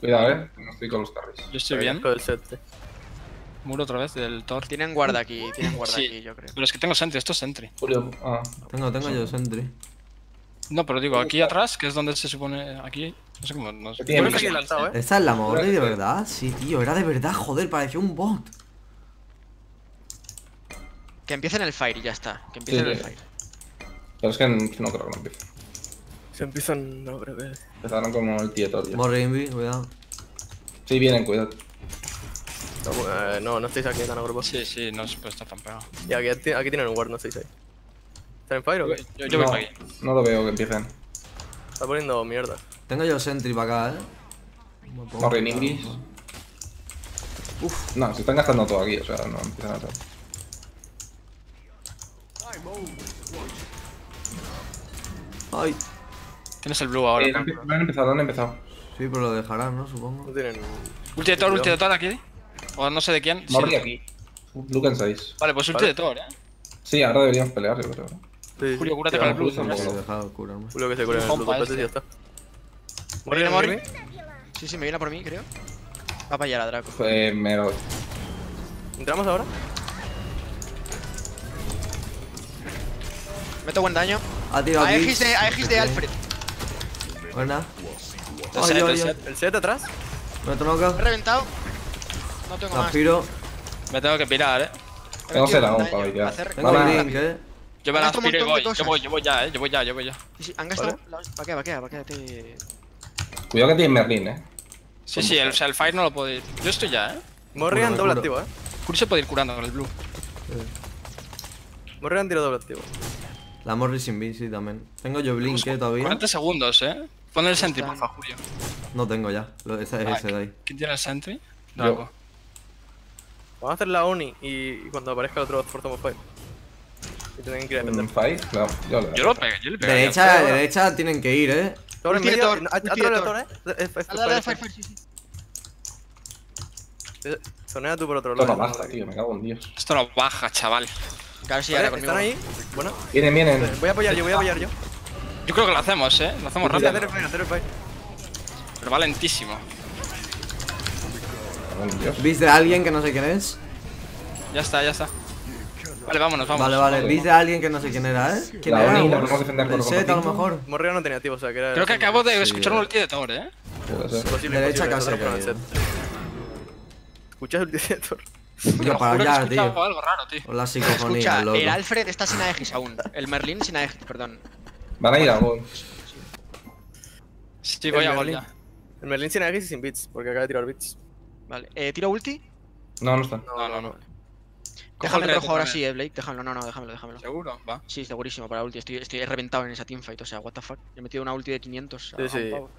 Cuidado, eh. que No estoy con los carries. Yo estoy bien. Con el set. Muro otra vez del Thor. Tienen guarda aquí, tienen guarda Sí. aquí, yo creo. Pero es que tengo sentry, esto es sentry. Julio. Ah. Tengo, tengo yo sentry. No, pero digo, aquí atrás, que es donde se supone. Aquí. No sé cómo. No sé. Eh. ¿Esta es la Morri de verdad? Sí, tío, era de verdad, joder, parecía un bot. Que empiecen el fire y ya está. Que empiecen Sí, el sí. fire. Pero es que no creo que no empiece. Se empiezan. No creo que. Empezaron como el tietor ya. Morri Invi, cuidado. Sí, vienen, cuidado. No, eh, no, no estáis aquí tan a grupo. Sí, sí, no se puede estar tan pegado. Y aquí, aquí tienen un ward, no estáis ahí. ¿Están en fire o qué? Yo, yo voy no, para aquí. no lo veo que empiecen. Está poniendo mierda. Tengo yo sentry para acá, eh. Morri Ningis. Uf. No, se están gastando todo aquí, o sea, no empiezan a hacer. Ay. Tienes el blue ahora. Eh, han, han empezado, han empezado. Sí, pero lo dejarán, ¿no? No Supongo. tienen. Ulti de Thor, ulti de Thor aquí. O no sé de quién. Sí, Morri de- aquí. Luke en 6. Vale, pues ulti Vale. de Thor, eh. Sí, ahora deberíamos pelear, yo creo. Sí, Julio, cúrate sí, con el blue. Julio tampoco. Sí, he dejado curarme. Julio que se cura el blue ya este. está. ¿Viene Morri, Morri? Sí, sí, me viene por mí, creo. Va para allá a Draco. Pues me lo. ¿Entramos ahora? Meto buen daño. Aegis de, Aegis de Alfred. Buena. El Ay, set, el set. ¿El set atrás? Me he He tronado. reventado. No tengo más. Me tengo que pirar, eh. He Tengo la buen bomba, daño. ya. Hacer- Tengo link, eh. Yo me la aspiro y voy. Yo voy, yo voy ya, eh. Yo voy ya, yo voy ya. Sí, sí, han gastado. Vaquea, vaquea, vaqueate. Cuidado que tiene Merlin, eh. Sí, sí, el, o sea, el fire no lo puedo ir. Yo estoy ya, eh. Morrigan doble activo, eh. Curi se puede ir curando con el blue. Morrigan tiro doble activo. La Morri sin B, sí, también. Tengo yo blink, eh, todavía. 40 segundos, eh. Pon el sentry, por Están- favor, Julio. No tengo ya. Lo- Ese es Ah, ese de ahí. ¿Quién tiene el sentry? Draco. Vamos a hacer la Oni y cuando aparezca el otro forzamos fire. Y tienen que ir a defender. En fight, claro. Yo le Yo lo pegué, yo le pegué. Derecha, derecha tienen que ir, eh. Thor en de medio. De. Thor, eh. Dale, dale, sí, sí. fire. Sonea tú por otro Esto lado. no baja, tío, me cago en Dios. Esto no baja, chaval. Claro, sí, Vale, ahora conmigo. ¿Están ahí? Bueno. Vienen, vienen. Voy a apoyar yo, voy a apoyar yo. Yo creo que lo hacemos, eh. Lo hacemos rápido. hacer el hacer. Pero va lentísimo. ¿Viste a alguien que no sé quién es? Ya está, ya está. Vale, vámonos, vamos. Vale, vale. ¿Viste a alguien que no sé quién era, eh? ¿Quién La era? Wars? podemos defender ¿Del con set, a lo mejor? Morrigan no tenía activo, o sea que era. Creo que acabo de Sí, escuchar un ulti de Thor, eh. Puede ser. Posible, Derecha casi. ¿Escuchas el director? Te Tío, lo para juro que he allá, escuchado tío. algo raro, tío. O la psicofonía, Escucha, loco. el Alfred está sin Aegis aún. El Merlin sin Aegis, perdón. Van a ir a gol. Sí, voy a El gol Merlin. ya. El Merlin sin Aegis y sin bits, porque acaba de tirar bits. Vale. Eh, ¿Tiro ulti? No, no están. No, no, no. Déjame Cojo el rojo ahora sí, eh, Blake. Déjamelo, no, no, déjamelo, déjamelo. ¿Seguro? Va. Sí, segurísimo para ulti. Estoy, estoy reventado en esa teamfight, o sea, what the fuck. He metido una ulti de 500. a- Sí, a un sí. pavo.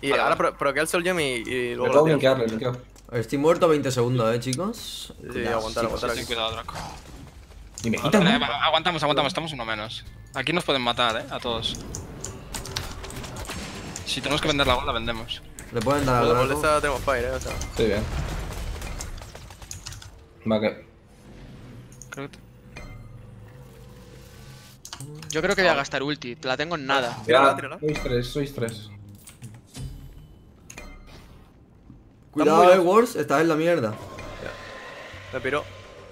Y Vale, ahora vale. pro- proquea el Soul Gem y, luego puedo lo Estoy muerto 20 segundos, eh, chicos. Sí, aguantar, aguantar Ten cuidado, Draco. Y me quitan. Vale, aguantamos, aguantamos, estamos uno menos. Aquí nos pueden matar, eh, a todos. Si tenemos que vender la gol, la vendemos. Le pueden dar Draco. esta tenemos fire, eh, o sea. Estoy bien. Va que. Creo que. Yo creo que voy a gastar ulti. La tengo en nada. Tírala, tírala. Sois tres, sois tres. Cuidado, eh. Wars. Estás en la mierda. Me piró.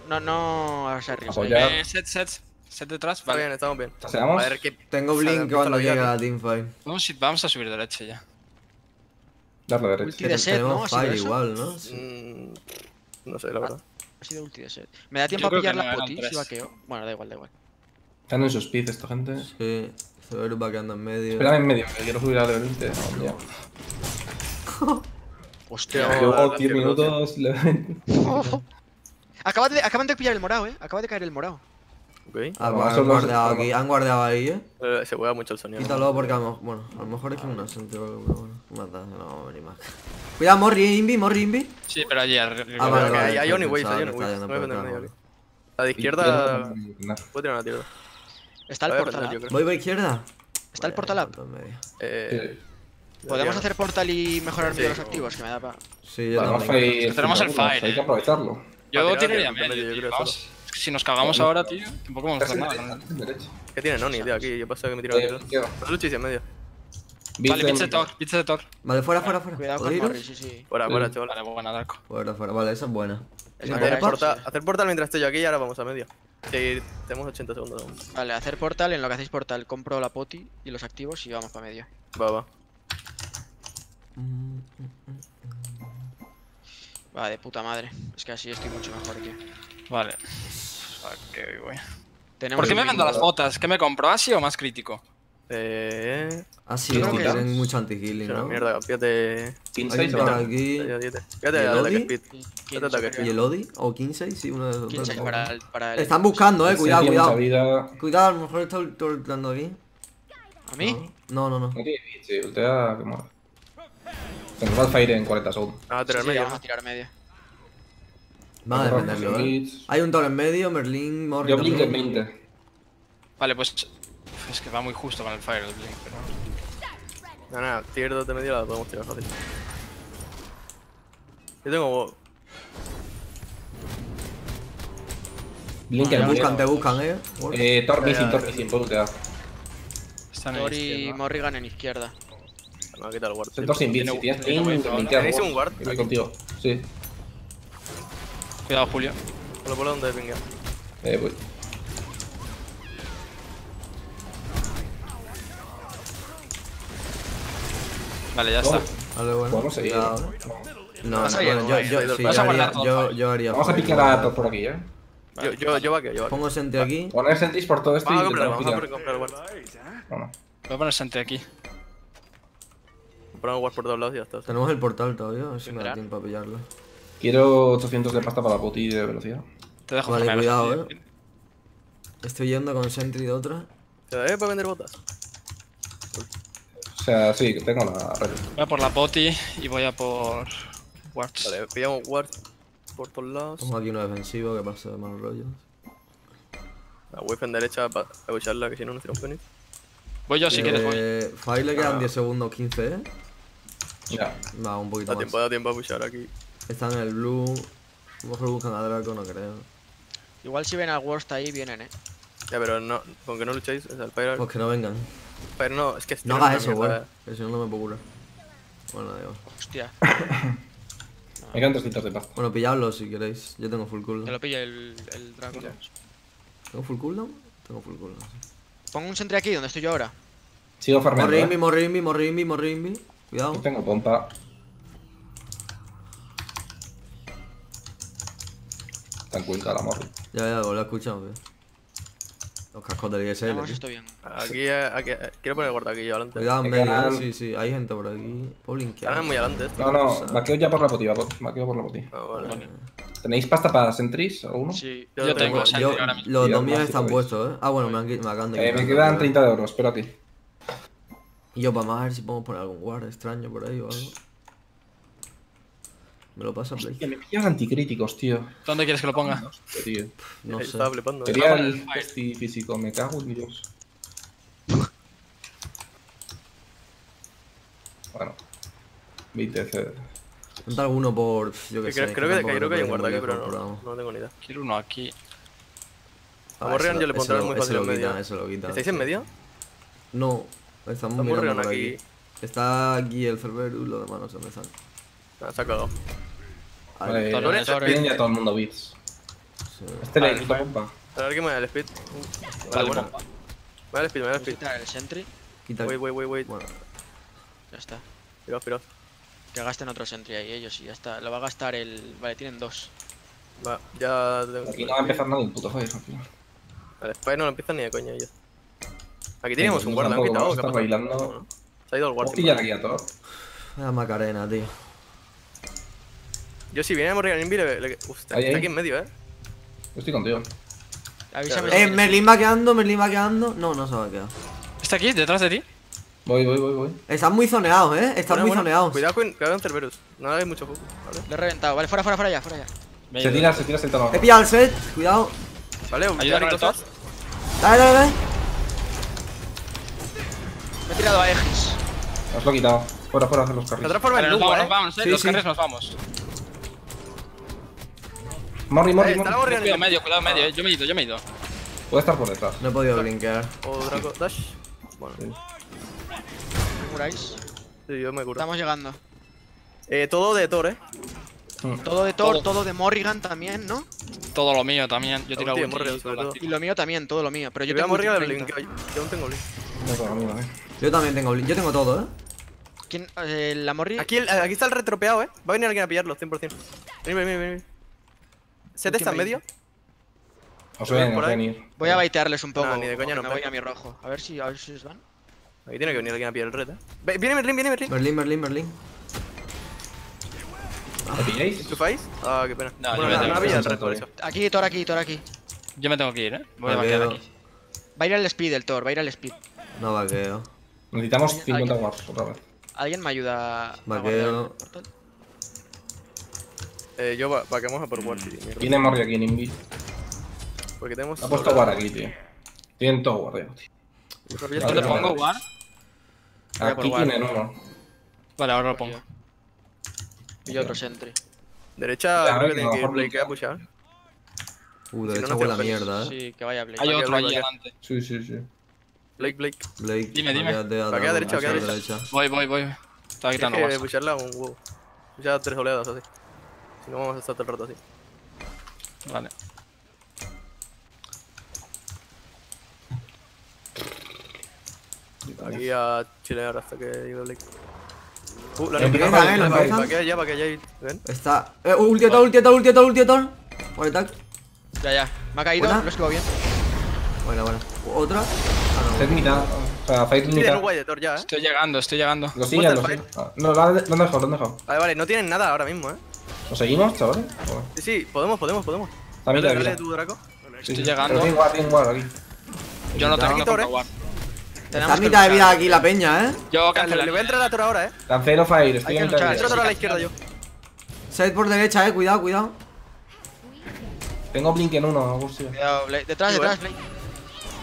No, no arriesgue. Apoyar. Eh, set, set. Set detrás, vale. bien, estamos bien. ¿Paseamos? A ver qué. Tengo blink cuando tío. la teamfight. Vamos, a- vamos a subir derecha ya. Darle derecha. Ulti de set, ¿no? Tenemos ¿Ha sido fire eso? igual, ¿no? Mm, no sé, la verdad. Ha sido ulti de set. ¿Me da tiempo Yo a que pillar no, la eran poti tres. si vaqueo? Bueno, da igual, da igual. Están en su speed esta gente. Sí. Severu va quedando en medio. Espérame en medio, que quiero subir a level 20. No. Hostia. La 10 cierro, minutos. 20. Acaban de, acaban de pillar el morado, eh. Acaba de caer el morado. Ok. Ah, pues son han guardado aquí. Han guardado ahí, eh. Eh, Se juega mucho el sonido. Quítalo porque a lo mejor. Bueno, a lo mejor es que una sentido algo, pero bueno. Mata, no venir más. Cuidado, Morri, Invi, Morri, Invi. Sí, pero allí arriba. Ah, vale, vale. hay- Onyways, pensaba hay Onyways. estaba No voy a vender. La de izquierda. Puedo tirar una tierra. Está el Voy a portal. Voy por izquierda. Está el portal up. Eh, Sí. ¿Podemos hacer portal y mejorar Sí. medio los activos? Que me da pa. Sí, yo Vamos también. a ir. Tenemos el fire, Hay eh. que aprovecharlo. Yo a tirar tiraría medio, Vamos. Si nos cagamos ahora, tío, tampoco vamos a hacer nada. ¿no? Derecha. ¿Qué tiene Noni, tío? Aquí, yo pasa que me tiro Eh. No luches en medio. Vale, bits de Thor, bits de Thor. Vale, fuera, fuera, fuera. Cuidado con ¿Podéis Morri, iros? sí, sí. Fuera, fuera, chaval. Vale, buena, Darko. Fuera, fuera. Vale, esa es buena. Es ¿Tiene verdad, Hacer, ¿eh? portal, hacer portal mientras estoy yo aquí y ahora vamos a medio. Sí, tenemos 80 segundos aún. Vale, hacer portal. En lo que hacéis portal, compro la poti y los activos y vamos para medio. Va, va. Va, de puta madre. Es que así estoy mucho mejor. Vale. Ok, voy. Tenemos ¿Por qué me bingo. las botas? ¿Qué me compro? ¿Así o más crítico? Eh. Ah, sí, Yo no, creo que tienen mucho Es anti-healing, ¿no? mierda, fíjate. 15 Hay y que va. aquí. Fíjate ¿Y el ataque Odi? speed. ¿Quién ataque. superior? ¿Y el Odi? ¿O 15? Sí, uno de. ¿Quién dos. para para Están buscando, eh. Cuidado, cuidado. Cuidado, a lo mejor está ultando aquí. ¿A mí? No, no, no. No tiene bits, sí, ultea que muere. Se nos va el fire en 40 segundos. Ah, tirar sí, medio. vamos a tirar medio. Van a defenderlo, eh. Hay un Thor en medio, Merlin, Morri. Yo blink en también. 20. Vale, pues. Es que va muy justo con el Fire el Blink, pero. No, nada, tier 2 de medio la podemos tirar fácil. Yo tengo. Blink Te en buscan, te 10. buscan, eh. Wars. Eh, Thor Ya, missing, ya. Thor missing, puedo ultear. Están en Thor y izquierda. Morrigan en izquierda. Me va a quitar el ward. Thor sin si tienes Tiene blink, wave ahora. linkeas ¿Tenéis vos. un ward? Y voy contigo. Sí. Cuidado, Julio. Por lo por donde venga. Eh, voy. Vale, ya Oh, está. Vale, bueno. Podemos seguir. Cuidado. No, no, ir, yo, yo, haría, yo. Vamos a picar a por aquí, eh. Yo, yo, yo vaqueo, yo vaqueo. Pongo Senti aquí. Poner sentis por todo esto y Vamos a comprar, vamos a comprar el ward. Vamos. Voy a poner Sentry aquí. Compramos ward por todos lados y ya está. Tenemos el portal todavía, a ver si me da tiempo a pillarlo. Quiero 800 de pasta para la poti de velocidad. Te dejo Vale, cuidado, tío. eh. Estoy yendo con Sentry de otra. ¿Te da para vender botas? O sea, sí, que tengo la red. Voy a por la poti y voy a por. Wards. Vale, pillamos ward por todos lados. Pongo aquí uno defensivo que pasa de malos rollos. La wave en derecha para escucharla, que si no nos tira un penny. Voy yo si quieres, voy. Eh, Fire le quedan Ah. 10 segundos, 15, eh. Ya. Va, un poquito Da más. tiempo, da tiempo a pushar aquí. Están en el blue. A lo mejor buscan a Draco, no creo. Igual si ven al Worst ahí, vienen, eh. Ya, pero no, con que no luchéis, o sea, el Pyre. Pues que no vengan. Pyre no, es que No tiene hagas eso, güey. Que si no, no me puedo curar. Bueno, igual. Hostia. Me quedan 300 de pasta. Bueno, pilladlo si queréis. Yo tengo full Te cooldown. lo pilla el, el Draco. ¿Tengo full cooldown? Tengo full cooldown. sí. Pongo un sentry aquí, donde estoy yo ahora. Sigo farmeando. Morrimbi, ¿eh? morrimbi, morrimbi, morrimbi. Cuidado. No tengo pompa. Está en cuenta la morri. Ya, ya, lo he escuchado, tío. Los cascos del ISL. Vamos, tío. esto bien. Aquí, aquí, quiero poner el guardaquillo adelante. Cuidado, en medio, quedan-. Sí, sí, hay gente por aquí. Puedo blinkear. Ahora es muy adelante esto. No, no, vaqueo ya por la poti, va- vaqueo por la poti. Ah, vale. ¿Tenéis pasta para sentries alguno? Sí. Yo tengo Yo, sentry ahora mismo. los dos míos más, están puestos, eh. Ah, bueno, me, han, me acaban de Eh, me quedan tío. 30 de oro, espérate. Y yo, vamos a ver si podemos poner algún guard extraño por ahí o algo. Me lo pasa Play. Que me pillan anticríticos, tío. ¿Dónde quieres que lo ponga? Hostia, tío. No sé. Estaba flipando. Quería el festi físico, me cago en Dios. Bueno. 20 C. Ponte alguno por. Yo Que sé. creo, que, tampoco creo que hay un guarda aquí, pero no, no tengo ni idea. Quiero uno aquí. A Morrigan yo lo- le pondré muy lo- fácil en lo medio. quitan, ese lo quitan. ¿Estáis en medio? No, estamos Está mirando por aquí. aquí. Está aquí el Cerberus, los demás no sé dónde están. Ah, se ha cagado. Vale, Torres, ya Torres. tienen ya todo el mundo bits. Sí. Este le quita vale. pompa. A ver que me da el speed. Vale, bueno. pompa. Me da el speed, me da el a speed. quitar el sentry. Quita. Wait, wait, wait, wait. Bueno, Ya está. Tiraos, tiraos. Que gasten otro sentry ahí ellos y ya está. Lo va a gastar el. Vale, tienen dos. Va, ya. Aquí no va a empezar nadie en puto fire, al final. Vale, Spy no lo empiezan ni de coña ellos. Aquí teníamos Sí, un guarda, han quitado. a bailando. No. Se ha ido el guarda. ¿Puedo pillar aquí a Thor? la Macarena, tío. Yo si viene a Morrigan Invi, le, le... Está, Ahí, está ahí. aquí en medio, eh. Yo estoy contigo. Avísame. Eh, Merlin va quedando, Merlin va quedando. No, no se va a quedar. ¿Está aquí? ¿Detrás de ti? Voy, voy, voy, voy. Están muy zoneados, eh. Están Bueno, muy bueno, zoneados. Cuidado con, cuidado con Cerberus. No hagáis mucho foco, ¿vale? Lo he reventado. Vale, fuera, fuera, fuera ya, fuera ya. Me Se tira, se tira sentado He pillado el set, cuidado. Vale, Ayuda Ayuda cosas. Dale, dale, dale. Me he tirado a Egis. Os lo he quitado. Fuera, fuera, hacer los nos Lugo, vamos, eh. nos vamos, eh. Sí, Los sí. carres nos vamos. Morri, Eh, Morri, está la Morri. Cuidado en medio, cuidado medio. eh. Yo me he ido, yo me he ido. Puede estar por detrás. No he podido blinkear. O Draco Dash. Bueno, ¿Me curáis? sí, yo me curo. Estamos llegando. Eh, todo de Thor, eh. Todo de Thor, Todo. todo de Morrigan también, ¿no? Todo lo mío también. Yo tiro ulti Morrigan, y sobre todo. todo. Y lo mío también, todo lo mío. Pero yo Yo tengo Morrigan Blink. 30. Yo aún tengo Blink. No tengo miedo, eh. Yo también tengo blink. Yo tengo todo, eh. ¿Quién? Eh, la Morri. Aquí, el- aquí está el retropeado, eh. Va a venir alguien a pillarlo, 100%. Vení, vení, vení. ¿Set está en medio? Os Ven. Voy a baitearles un poco. No, ni de coña no Me voy a mi rojo. A ver si, a ver si os van. Aquí tiene que venir alguien a pillar el red, eh. Viene Merlin, viene Merlin. Merlin, Merlin, Merlin. ¿Lo pilláis? ¿Enchufáis? Ah, qué pena. No, yo bueno, me no, tengo no que había el red por eso. Aquí, Thor, aquí, Thor, aquí. Yo me tengo que ir, eh. Voy a vaquear aquí. Va a ir al speed el Thor, va a ir al speed. No vaqueo. Necesitamos Alguien- 50 alguien- wars otra vez. ¿Alguien me ayuda a Vaqueo. Eh, yo va, vaquemos a por War City, mierda. Tiene Morri aquí en Invi. Porque tenemos. Ha puesto War aquí, tío. Tienen todo guardado, tío. ¿Dónde Vale, pongo. War? A Aquí tienen uno. Vale, ahora lo pongo. Y otro sentry. Derecha, Ya, creo que que a tiene que ir mejor Blake no- a pushar. Uh, derecha a te lo mierda, eh. Sí, que vaya Blake. Hay otro ahí vaqueo. delante. Sí, sí, sí. Blake, Blake. Blake, Dime, dime. vaquéate a Dragon, derecha, vaquea hacia derecha. Voy, voy, voy. Estaba quitando que War. pusharla un huevo. Pushar tres oleadas así. Si no, vamos a estar todo el rato así. Vale. Aquí a chilear hasta que llegue Blake. Uh, la eh, Vale, empieza. Vaquea ya, vaquea ya. ¿Ven? Está. Eh, ultietor, ultietor, ultietor, ultietor. One attack. Ya, ya. Me ha caído, lo esquivo bien. Buena, buena. Otra. Ah, Set mitad. O sea, mitad. ya, eh. Estoy llegando, estoy llegando. Lo siguen, lo siguen. Ah, No, lo han dejado, lo han dejado. Vale, vale, no tienen nada ahora mismo, eh. ¿Lo seguimos, chavales? Sí, sí, podemos, podemos, podemos. Está Dale, dale mitad. tú, Draco. Sí, Estoy llegando. Tienen guard aquí. Yo no tengo Thor, pongo eh. Está mitad de vida aquí la peña, eh. Yo cancelo. le voy a entrar a Thor ahora, eh. Cancelo Fire, estoy en luchar, Entro a la izquierda yo. Set por derecha, eh. Cuidado, cuidado. Tengo Blink en uno, Agustín. Cuidado, Blake. Detrás, detrás. Blake.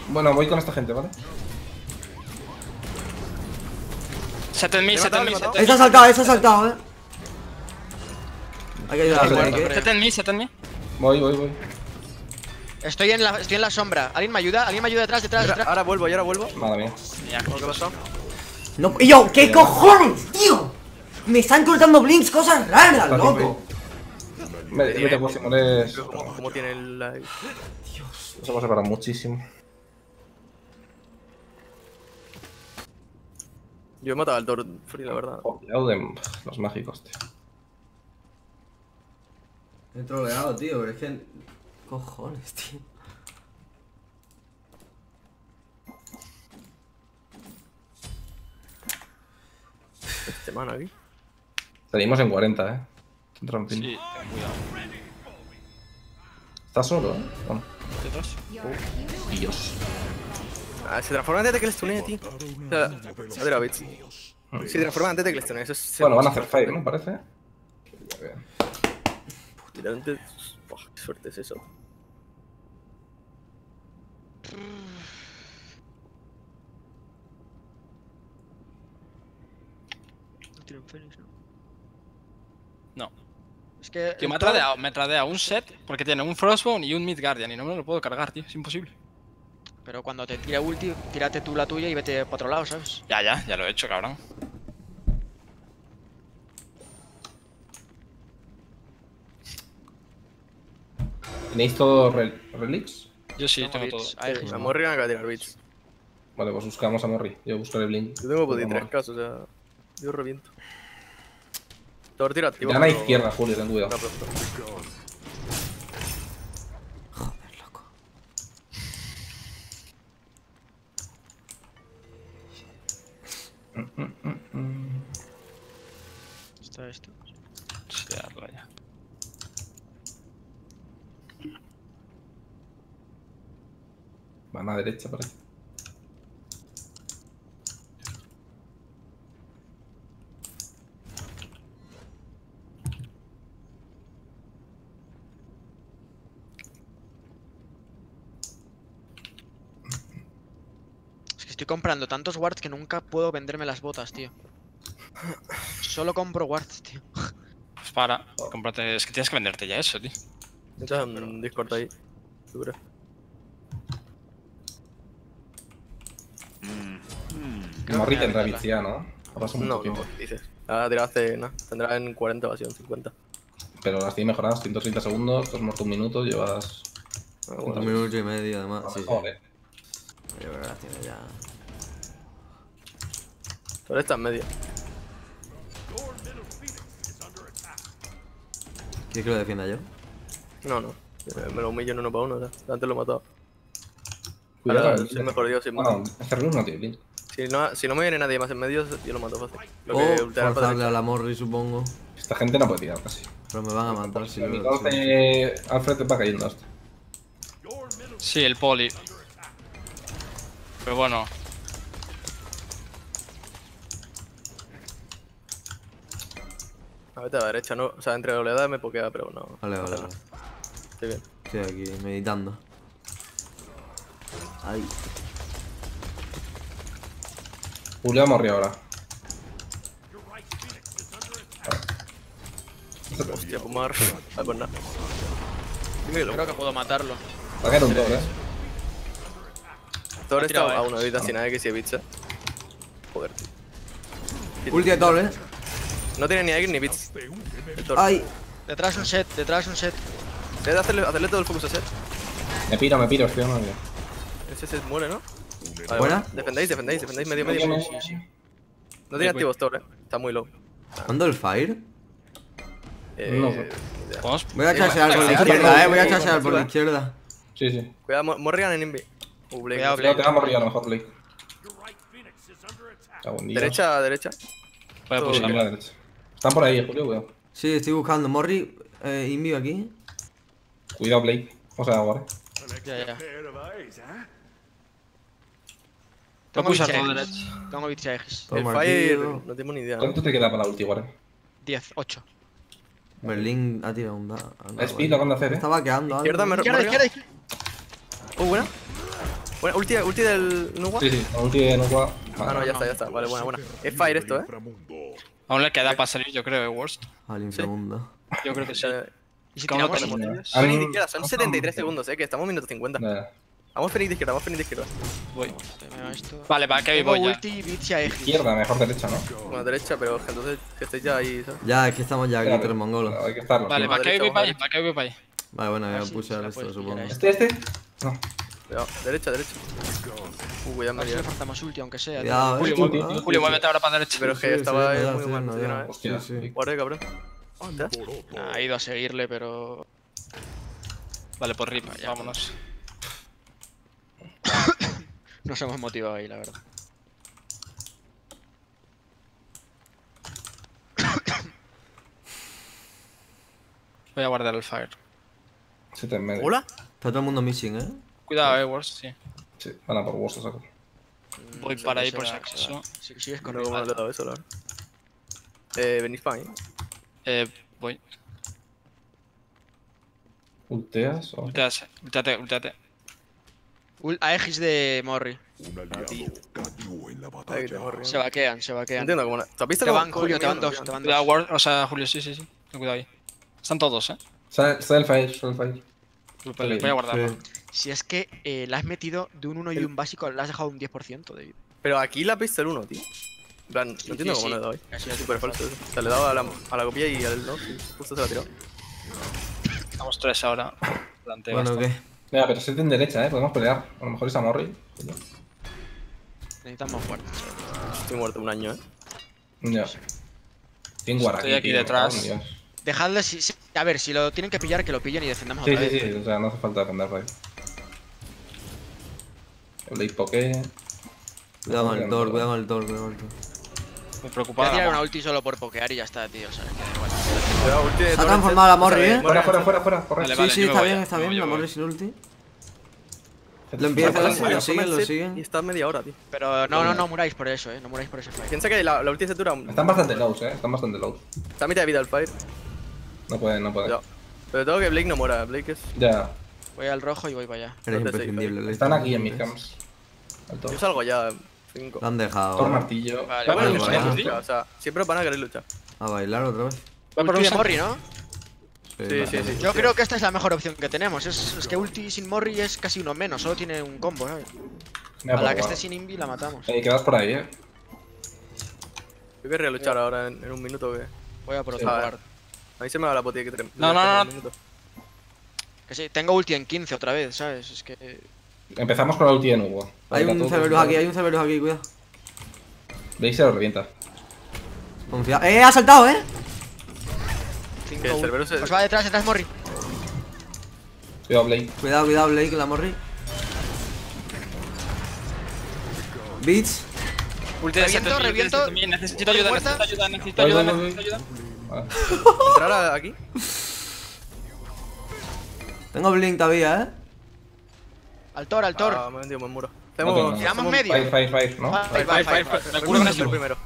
Bueno, voy con esta gente, ¿vale? Set en mí, Le he set matado, en Hay que ayudar. Set en mí, set en mí. Voy, voy, voy. Estoy en la, estoy en la sombra. ¿Alguien me ayuda? ¿Alguien me ayuda detrás, detrás, Ahora, detrás? ahora vuelvo, y ahora vuelvo. Madre mía. Ya. ¿Qué pasado? No, yo, ¿qué cojones, tío? Me están cortando blinks, cosas raras, Está loco. Vete, vete por si mueres. Pero ¿Cómo, cómo tiene el live? Nos hemos separado muchísimo. Yo he matado al Thor Free, la verdad. De los mágicos, tío. He troleado, tío, pero es que. Cojones, tío. Este man aquí. Seguimos en 40, eh. Trampín. Sí, ten cuidado. Está solo, eh. Bueno. Detrás. Dios. Ah, se transforma antes de que le stunee, tío. O sea, a ver, a ver. Se transforma antes de que le stunee, eso es... Bueno, van a hacer fire, ¿no? Parece. Bien. Literalmente... Buah, qué suerte es eso. No Fénix, ¿no? No. Es que. Que me ha tradeado, me ha tradeado un set porque tiene un Frostbone y un Midgardian y no me lo puedo cargar, tío. Es imposible. Pero cuando te tire ulti, tírate tú la tuya y vete para otro lado, ¿sabes? Ya, ya, ya lo he hecho, cabrón. ¿Tenéis todos rel- relics? Yo sí, Tengo tengo todo. A. Morrigan acaba de tirar bits. Vale, pues buscamos a Morri. Yo buscaré Blink. Yo tengo Vamos. 3 casos, o sea... Yo reviento. Thor tira activo. Gana a izquierda, Julio, ten cuidado. Joder, loco. Está esto. Sí, hazlo ya. Van a derecha, parece. Es que estoy comprando tantos wards que nunca puedo venderme las botas, tío. Solo compro wards, tío. Pues para, cómprate. Es que tienes que venderte ya eso, tío. Entonces en Discord ahí. ¿Tú a bits ya, ¿no? Ha pasado mucho No, no, tiempo. dices. Ahora tirado hace nada. Tendrá en 40 evasión, 50. Pero las tiene mejoradas, 130 segundos, te has muerto un minuto, llevas. Ah, Un minuto y medio, además. Sí, sí. Joder. Yo creo que la tiene ya. Pero está en medio. ¿Quieres que lo defienda yo? No, no. Eh, Me lo humillo en uno para uno. Antes lo he matado. Cuidado. Ahora el- soy mejor yo, sin Bueno, este run no tiene. Si no, si no me viene nadie más en medio, yo lo mato fácil. Lo O que forzarle a la Morri, supongo. Esta gente no puede tirar casi. Pero me van a matar si lo. De Alfred te va cayendo middle Sí, el poli. Pero bueno, A ver, a la derecha, no. O sea, entre la oleada me pokea, pero no. Vale, vale, vale. Estoy bien. Estoy aquí meditando. Ay. Julio a Morri ahora. Hostia, Pumar. Ah, pues nada. Creo que puedo matarlo. Va a caer un Thor, eh. Thor está a eh. una vida sin nada que si bicha. Joder, tío. Ulti de Thor, eh. No tiene ni Aegis ni bits. Ay. Detrás un set, detrás un set. Debe de hacerle, hacerle todo el focus a set. Me piro, me piro, estoy a novio. Ese set muere, ¿no? Vale, ¿Buena? bueno. Defendéis, defendéis, defendéis medio, medio. No No tiene- activos Thor, eh. Está muy low. ¿Cuándo el fire? Eh, No. Voy a charsear por la Vale, izquierda, vale, eh. Voy a vale, charsear por la vale. izquierda. Sí, sí. Cuidado, Mo- Morrigan en Invi. Uh, Blake. Cuidado, te va a Morri a lo mejor, Blake. Derecha, derecha. Voy a a la derecha. Están por ahí, Julio, cuidado. Sí, estoy buscando. Morri, eh, Invi aquí. Cuidado, Blake. O sea, ahora. Ya, ya. Pair of eyes, huh? Voy a Tengo pulsar bits todo Aegis. Derecho. Tengo bits Aegis. Toma el el Fire, no tengo ni idea. ¿no? ¿Cuánto te queda para la ulti, Warren? 10, 8. Berlín ha tirado un da. no, Es vale. speed lo que han de hacer, eh. Está vaqueando algo. Izquierda, me Izquierda, izquierda, izquierda. Uh, buena. Buena, ulti, ulti del Nugua. Sí, sí, la ulti de Nukwa. Ah, no, ya está, ya está. Vale, buena, buena. Es Fire esto, eh. Aún le queda para salir, yo creo, eh, Worst. Al inframundo. Yo creo que sí. Eh, ¿Y si ¿Cómo lo tiramos? tenemos? Son ni siquiera, son 73 segundos, eh, que estamos minuto 50. Vamos Fenix de izquierda, vamos Fenix de izquierda. Voy. Esto. Vale, para que voy ya. ulti, Blitz y Aegis. Izquierda, mejor derecha, ¿no? Bueno, derecha, pero entonces que estéis ya ahí, ¿sabes? Ya, es que estamos ya aquí, tres mongolos. Hay que estarlo. Vale, para que voy para para que voy para ahí. Vale, bueno, voy a sí, pushar la esto, supongo. ¿Este, este? No. Cuidado, derecha, derecha. Uh, cuidado, A le forzamos ulti, aunque sea. Cuidado, Julio, eh. Julio. Julio, muévete ahora para derecha. Pero es que Sí, estaba sí, ya, muy sí, mal ya. eh. Hostia, Sí, sí. Guarda, cabrón. Ha ido a seguirle, pero. Vale, por RIP, Ya. vámonos. Nos hemos motivado ahí, la verdad. Voy a guardar el fire. Siete en medio. ¿Hola? Está todo el mundo missing, eh. Cuidado, eh, Wars, sí. Sí, van a por a saco. Voy Mm, para se- ahí se por si se acaso. Si sigues con le he dado eso, la verdad. Eh, venís para ahí. Eh, voy. ¿Ulteas o...? Ulteate, ulteate, ulteate. Ul- Aegis de Morri. Ahí que te morri. Se vaquean, se vaquean. entiendo cómo. ¿Te has visto Te cómo- van, Julio, te van dos, te van dos. O sea, Julio, sí, sí, sí. Ten cuidado ahí. Están todos, eh. Sale el fire, sale el fire. Voy, a guardarlo. Sí. Si es que eh, la has metido de un 1 y un básico, le has dejado un 10% de vida. Pero aquí la has visto el 1, tío. En plan, no entiendo sí, cómo sí. le he dado ahí. Es. Súper falso eso. O sea, le he dado a la, a la copia y al no, y justo se la ha tirado. Estamos tres ahora. Delante, Bueno. ¿qué? Mira, pero siete en derecha, ¿eh? Podemos pelear. A lo mejor es a Morri. Necesitamos fuertes. Estoy muerto un año, eh. Ya. Guarda Estoy aquí detrás. Dejadle, si, si- a ver, si lo tienen que pillar, que lo pillen y defendamos Sí, otra sí, vez. sí. O sea, no hace falta defenderlo ahí. Blade Poké. Cuidado con el Thor, cuidado con el Thor, cuidado con el Thor. Me Voy a preocupaba. tirar una ulti solo por pokear y ya está, tío. O sea, que Se ha transformado la. Morri, eh. Fuera, Morri fuera, fuera, fuera. Vale, Sí, vale, sí, está voy bien, está bien. La voy. morre sin ulti. Lo empieza, lo siguen, lo siguen. Y está media hora, tío. Pero no, no, no muráis por eso, eh. No muráis por ese fight. Piensa que la, la ulti se dura. Están bastante lows, eh. Están bastante lows. Está a mitad de vida el fire. No pueden, no pueden. Pero tengo que Blake no muera. Blake es. Ya. Voy al rojo y voy para allá. Eres imprescindible. Están aquí en mis camps. Yo salgo ya. 5. Lo han dejado. Eh. martillo. Vale, vale, O sea, siempre van a querer luchar. A bailar otra vez. Voy por Ulti un de Morri, ¿no? Sí, sí, sí. Yo creo que esta es la mejor opción que tenemos. Es, es que ulti sin Morri es casi uno menos, solo tiene un combo, ¿sabes? A la que esté sin Invi la matamos. Eh, quedas por ahí, eh. Yo querría luchar ahora en, en un minuto que. Voy a por otro A guard. A mí se me va la potilla que tenemos. No, no, no. Que sí, tengo ulti en 15 otra vez, ¿sabes? Es que. Empezamos con la ulti de nuevo. Hay un Cerberus aquí, hay un Cerberus aquí, cuidado. Veis, se lo revienta. Confía. ¡Eh! ¡Ha saltado, eh! Que el Cerberus Pues va detrás, detrás Morri. Cuidado, Blade. Cuidado, cuidado, Blake, la morri. Beats. Ulti de Reviento, reviento. Necesito ayuda, necesito ayuda, necesito ayuda, necesito ayuda. Vale. ¿Entrar a- aquí? Tengo blink todavía, eh. Al Thor, al Thor. Ah, me he vendido. Tiramos hacemos- medio. Fire, fire, fire, ¿no? Fire, Fire. Me curo primero.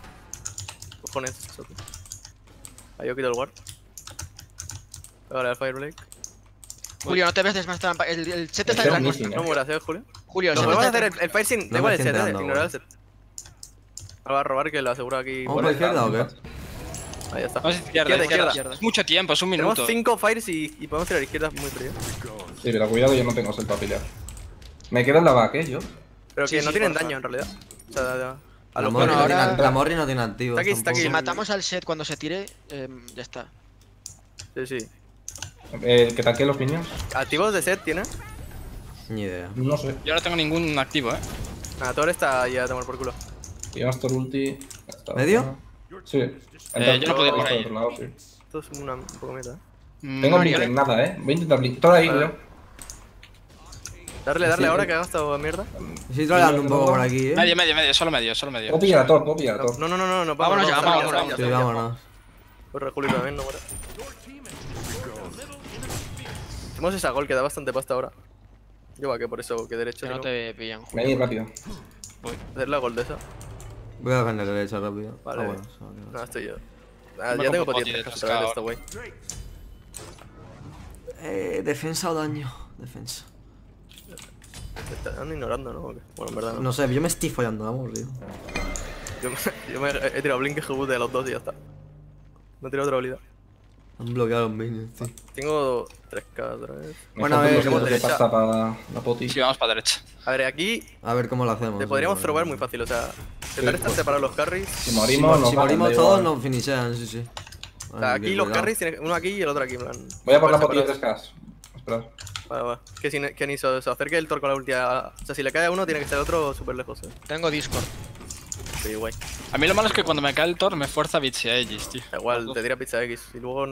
Cojones, eso. Ahí yo quito el ward. Ahora el Fire Blake. Julio, no te ves desmastar. El, el set está en missing, No eh. mueras, eh, Julio. Julio, el set podemos está hacer el, el Fire sin. No Da igual el set, eh. Ignorar el set. Ahora va a robar que lo asegura aquí. ¿Vamos por la izquierda o qué? Ahí está. Vamos a izquierda, Izquierda, izquierda. izquierda. Es mucho tiempo, es un Tenemos minuto. 5 fires y, y podemos tirar a izquierda muy frío. Sí, pero cuidado que yo no tengo set para pelear. Me quedo en la back, eh, yo. Pero Sí, que sí, no tienen daño en realidad. O sea, ya- a La lo morri, bueno, no ahora- tiene, la morri no tiene activos. Está aquí, está tampoco. aquí. Si matamos al set cuando se tire, em, ya está. Sí, sí. Eh, ¿Qué tal que los minions? ¿Activos de set tiene? Ni idea. No sé. Yo no tengo ningún activo, eh. Nada, Thor está ahí a tomar por culo. Llevas Thor ulti. ya. ¿Medio? Sí. Eh, yo no ir por ahí. otro lado, sí. Esto es una un poco meta, eh. Mm, Tengo blink en nada, eh. Voy a intentar blink. Thor ahí, Vale. cuidado. Darle, darle Sí, ahora sí. que ha gastado mierda. Estoy troleando un poco por aquí, eh. Medio, medio, medio, solo medio, solo medio. Puedo pillar a Thor, puedo pillar a Thor. No, no, no, no, no. Vámonos ya, vámonos, Sí, vámonos. Corre Julio también, no muere. Hacemos esa gol que da bastante pasta ahora. Yo va que por eso que derecho Que no te pillan. Vení rápido. hacer la gol de esa. Voy a defender derecha rápido. Vale. Ah, bueno. se va a quedar. No, estoy yo. Ah, ya tengo a esto, cabrón. güey. Eh, defensa o daño. Defensa. Me están ignorando, ¿no? Bueno, en verdad no. No sé, yo me estoy follando, vamos, tío. Yo, me, yo me he tirado Blink Ejecution de los dos y ya está. No he tirado otra habilidad. Han bloqueado los minions, tío. Tengo 3k otra vez. Bueno, a ver, de derecha. pasta para la poti. Sí, vamos para derecha. A ver, aquí A ver cómo lo hacemos. te podríamos throbar muy fácil, o sea, intentar estar separados los carries. Si Si, morimos, nos si morimos todos, nos finishean, sí, sí. O sea, aquí los cuidado. carries, tiene uno aquí y el otro aquí, en plan. Voy a por la poti de separados. 3K. Esperad. Vale, vale. Que, si, que ni se, se acerque el Thor con la ulti a- O sea, si le cae a uno, tiene que ser otro súper lejos, eh. Tengo Discord. Sí, guay. A mí lo malo es que cuando me cae el Thor me fuerza Bits y Aegis, tío. Da igual, te tira pizza X. Y luego,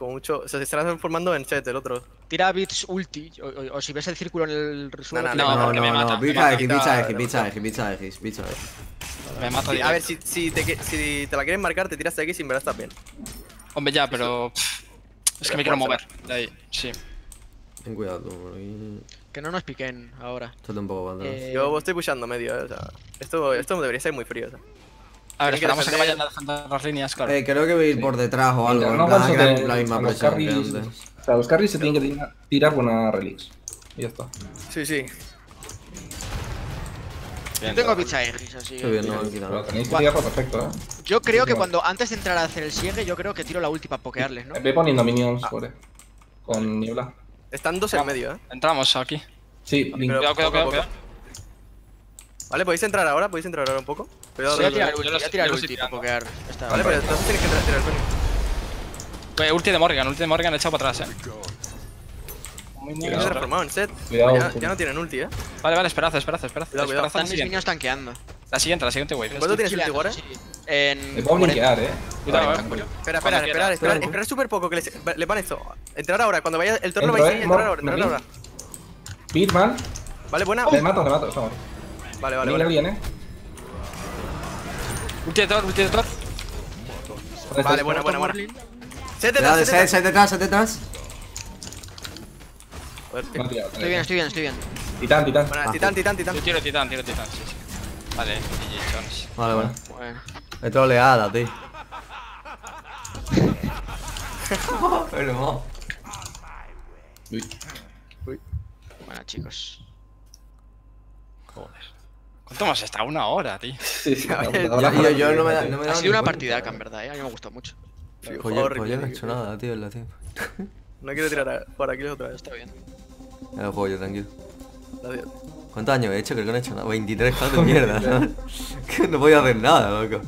como mucho. O sea, se estará transformando en set el otro. Tira bits ulti. O, o- o si ves el círculo en el resumen. No, no, No, porque no, me no, mata, me pizza. X, pizza X, pizza X, pizza X, pizza X. Me mato Sí, a ver, si, si, te, si te la quieren marcar, te tiras X y en verdad estás bien. Hombre, ya, pero. pff, Es que me quiero mover. De ahí, sí. Ten cuidado, por aquí. Que no nos piquen ahora. Échate un poco. Eh, Yo estoy pushando medio, eh. O sea, esto, esto debería ser muy frío, o sea. A ver, que esperamos a que vayan a defender las líneas, claro. Eh, creo que voy a ir por detrás o algo. No plan, que de- la misma los presión que carries. O sea, los carries se tienen que tirar- tirar buenas relics. Y ya está. Sí, sí. Yo tengo pizza X, así Estoy bien, que. no, nada. tenéis que tirarlo perfecto, eh. Yo creo que cuando antes de entrar a hacer el siegue, yo creo que tiro la ulti para pokearles, ¿no? Ve poniendo minions por eh, Con niebla. Están dos en medio, eh. Entramos aquí. Sí, Cuidado, cuidado, cuidado. Vale, podéis entrar ahora, podéis entrar ahora un poco. Cuidado, Voy a tirar ulti, voy a tirar ulti para pokear. Vale, pero entonces tienes que entrar, tirar el. Pues ulti de Morgan, ulti de Morgan echado para atrás, eh. Muy, muy Se Cuidado. ya, no tienen ulti, eh. Vale, vale, esperad, esperad, esperad. Cuidado, cuidado. Están la mis minions tanqueando. La siguiente, la siguiente wave. ¿Cuánto tienes ulti, sí. En. Me puedo 40. linkear, eh. Cuidado, Vale, eh. Espera, espera, esperar, Espera. esperar súper poco que les, les van esto. Entrar ahora, cuando vaya el torno vais a eh, entrar ahora, entrar ahora. Bitman. Vale, buena. Le mato, le mato. Está mal. Vale, vale, Vale, vale. Ulti de Thor, ulti de Thor. Vale, buena, buena, buena. Set detrás, set detrás. set detrás, Estoy bien, estoy bien, estoy bien. Titán, titán. Buena, titán, titán, titán. Yo tiro titán, tiro titán, sí, sí. Vale, GG, Jones. Vale, vale. Bueno. Es troleada, tío. Pero no. Uy. Bueno, chicos. ¿Cuánto hemos estado? Una hora, tío. Sí, sí. Yo, no me da, no me Ha sido una partidaca, en verdad, ¿eh? A mí me gustó mucho. Pues yo, pues no he hecho nada, tío, en la tiempo. No quiero tirar a- por aquí otra vez. Está bien. Ya lo juego yo, tranquilo. Adiós. ¿Cuántos años he hecho? Creo que no he hecho nada. 23 de mierda, ¿no? que no podía hacer nada, loco.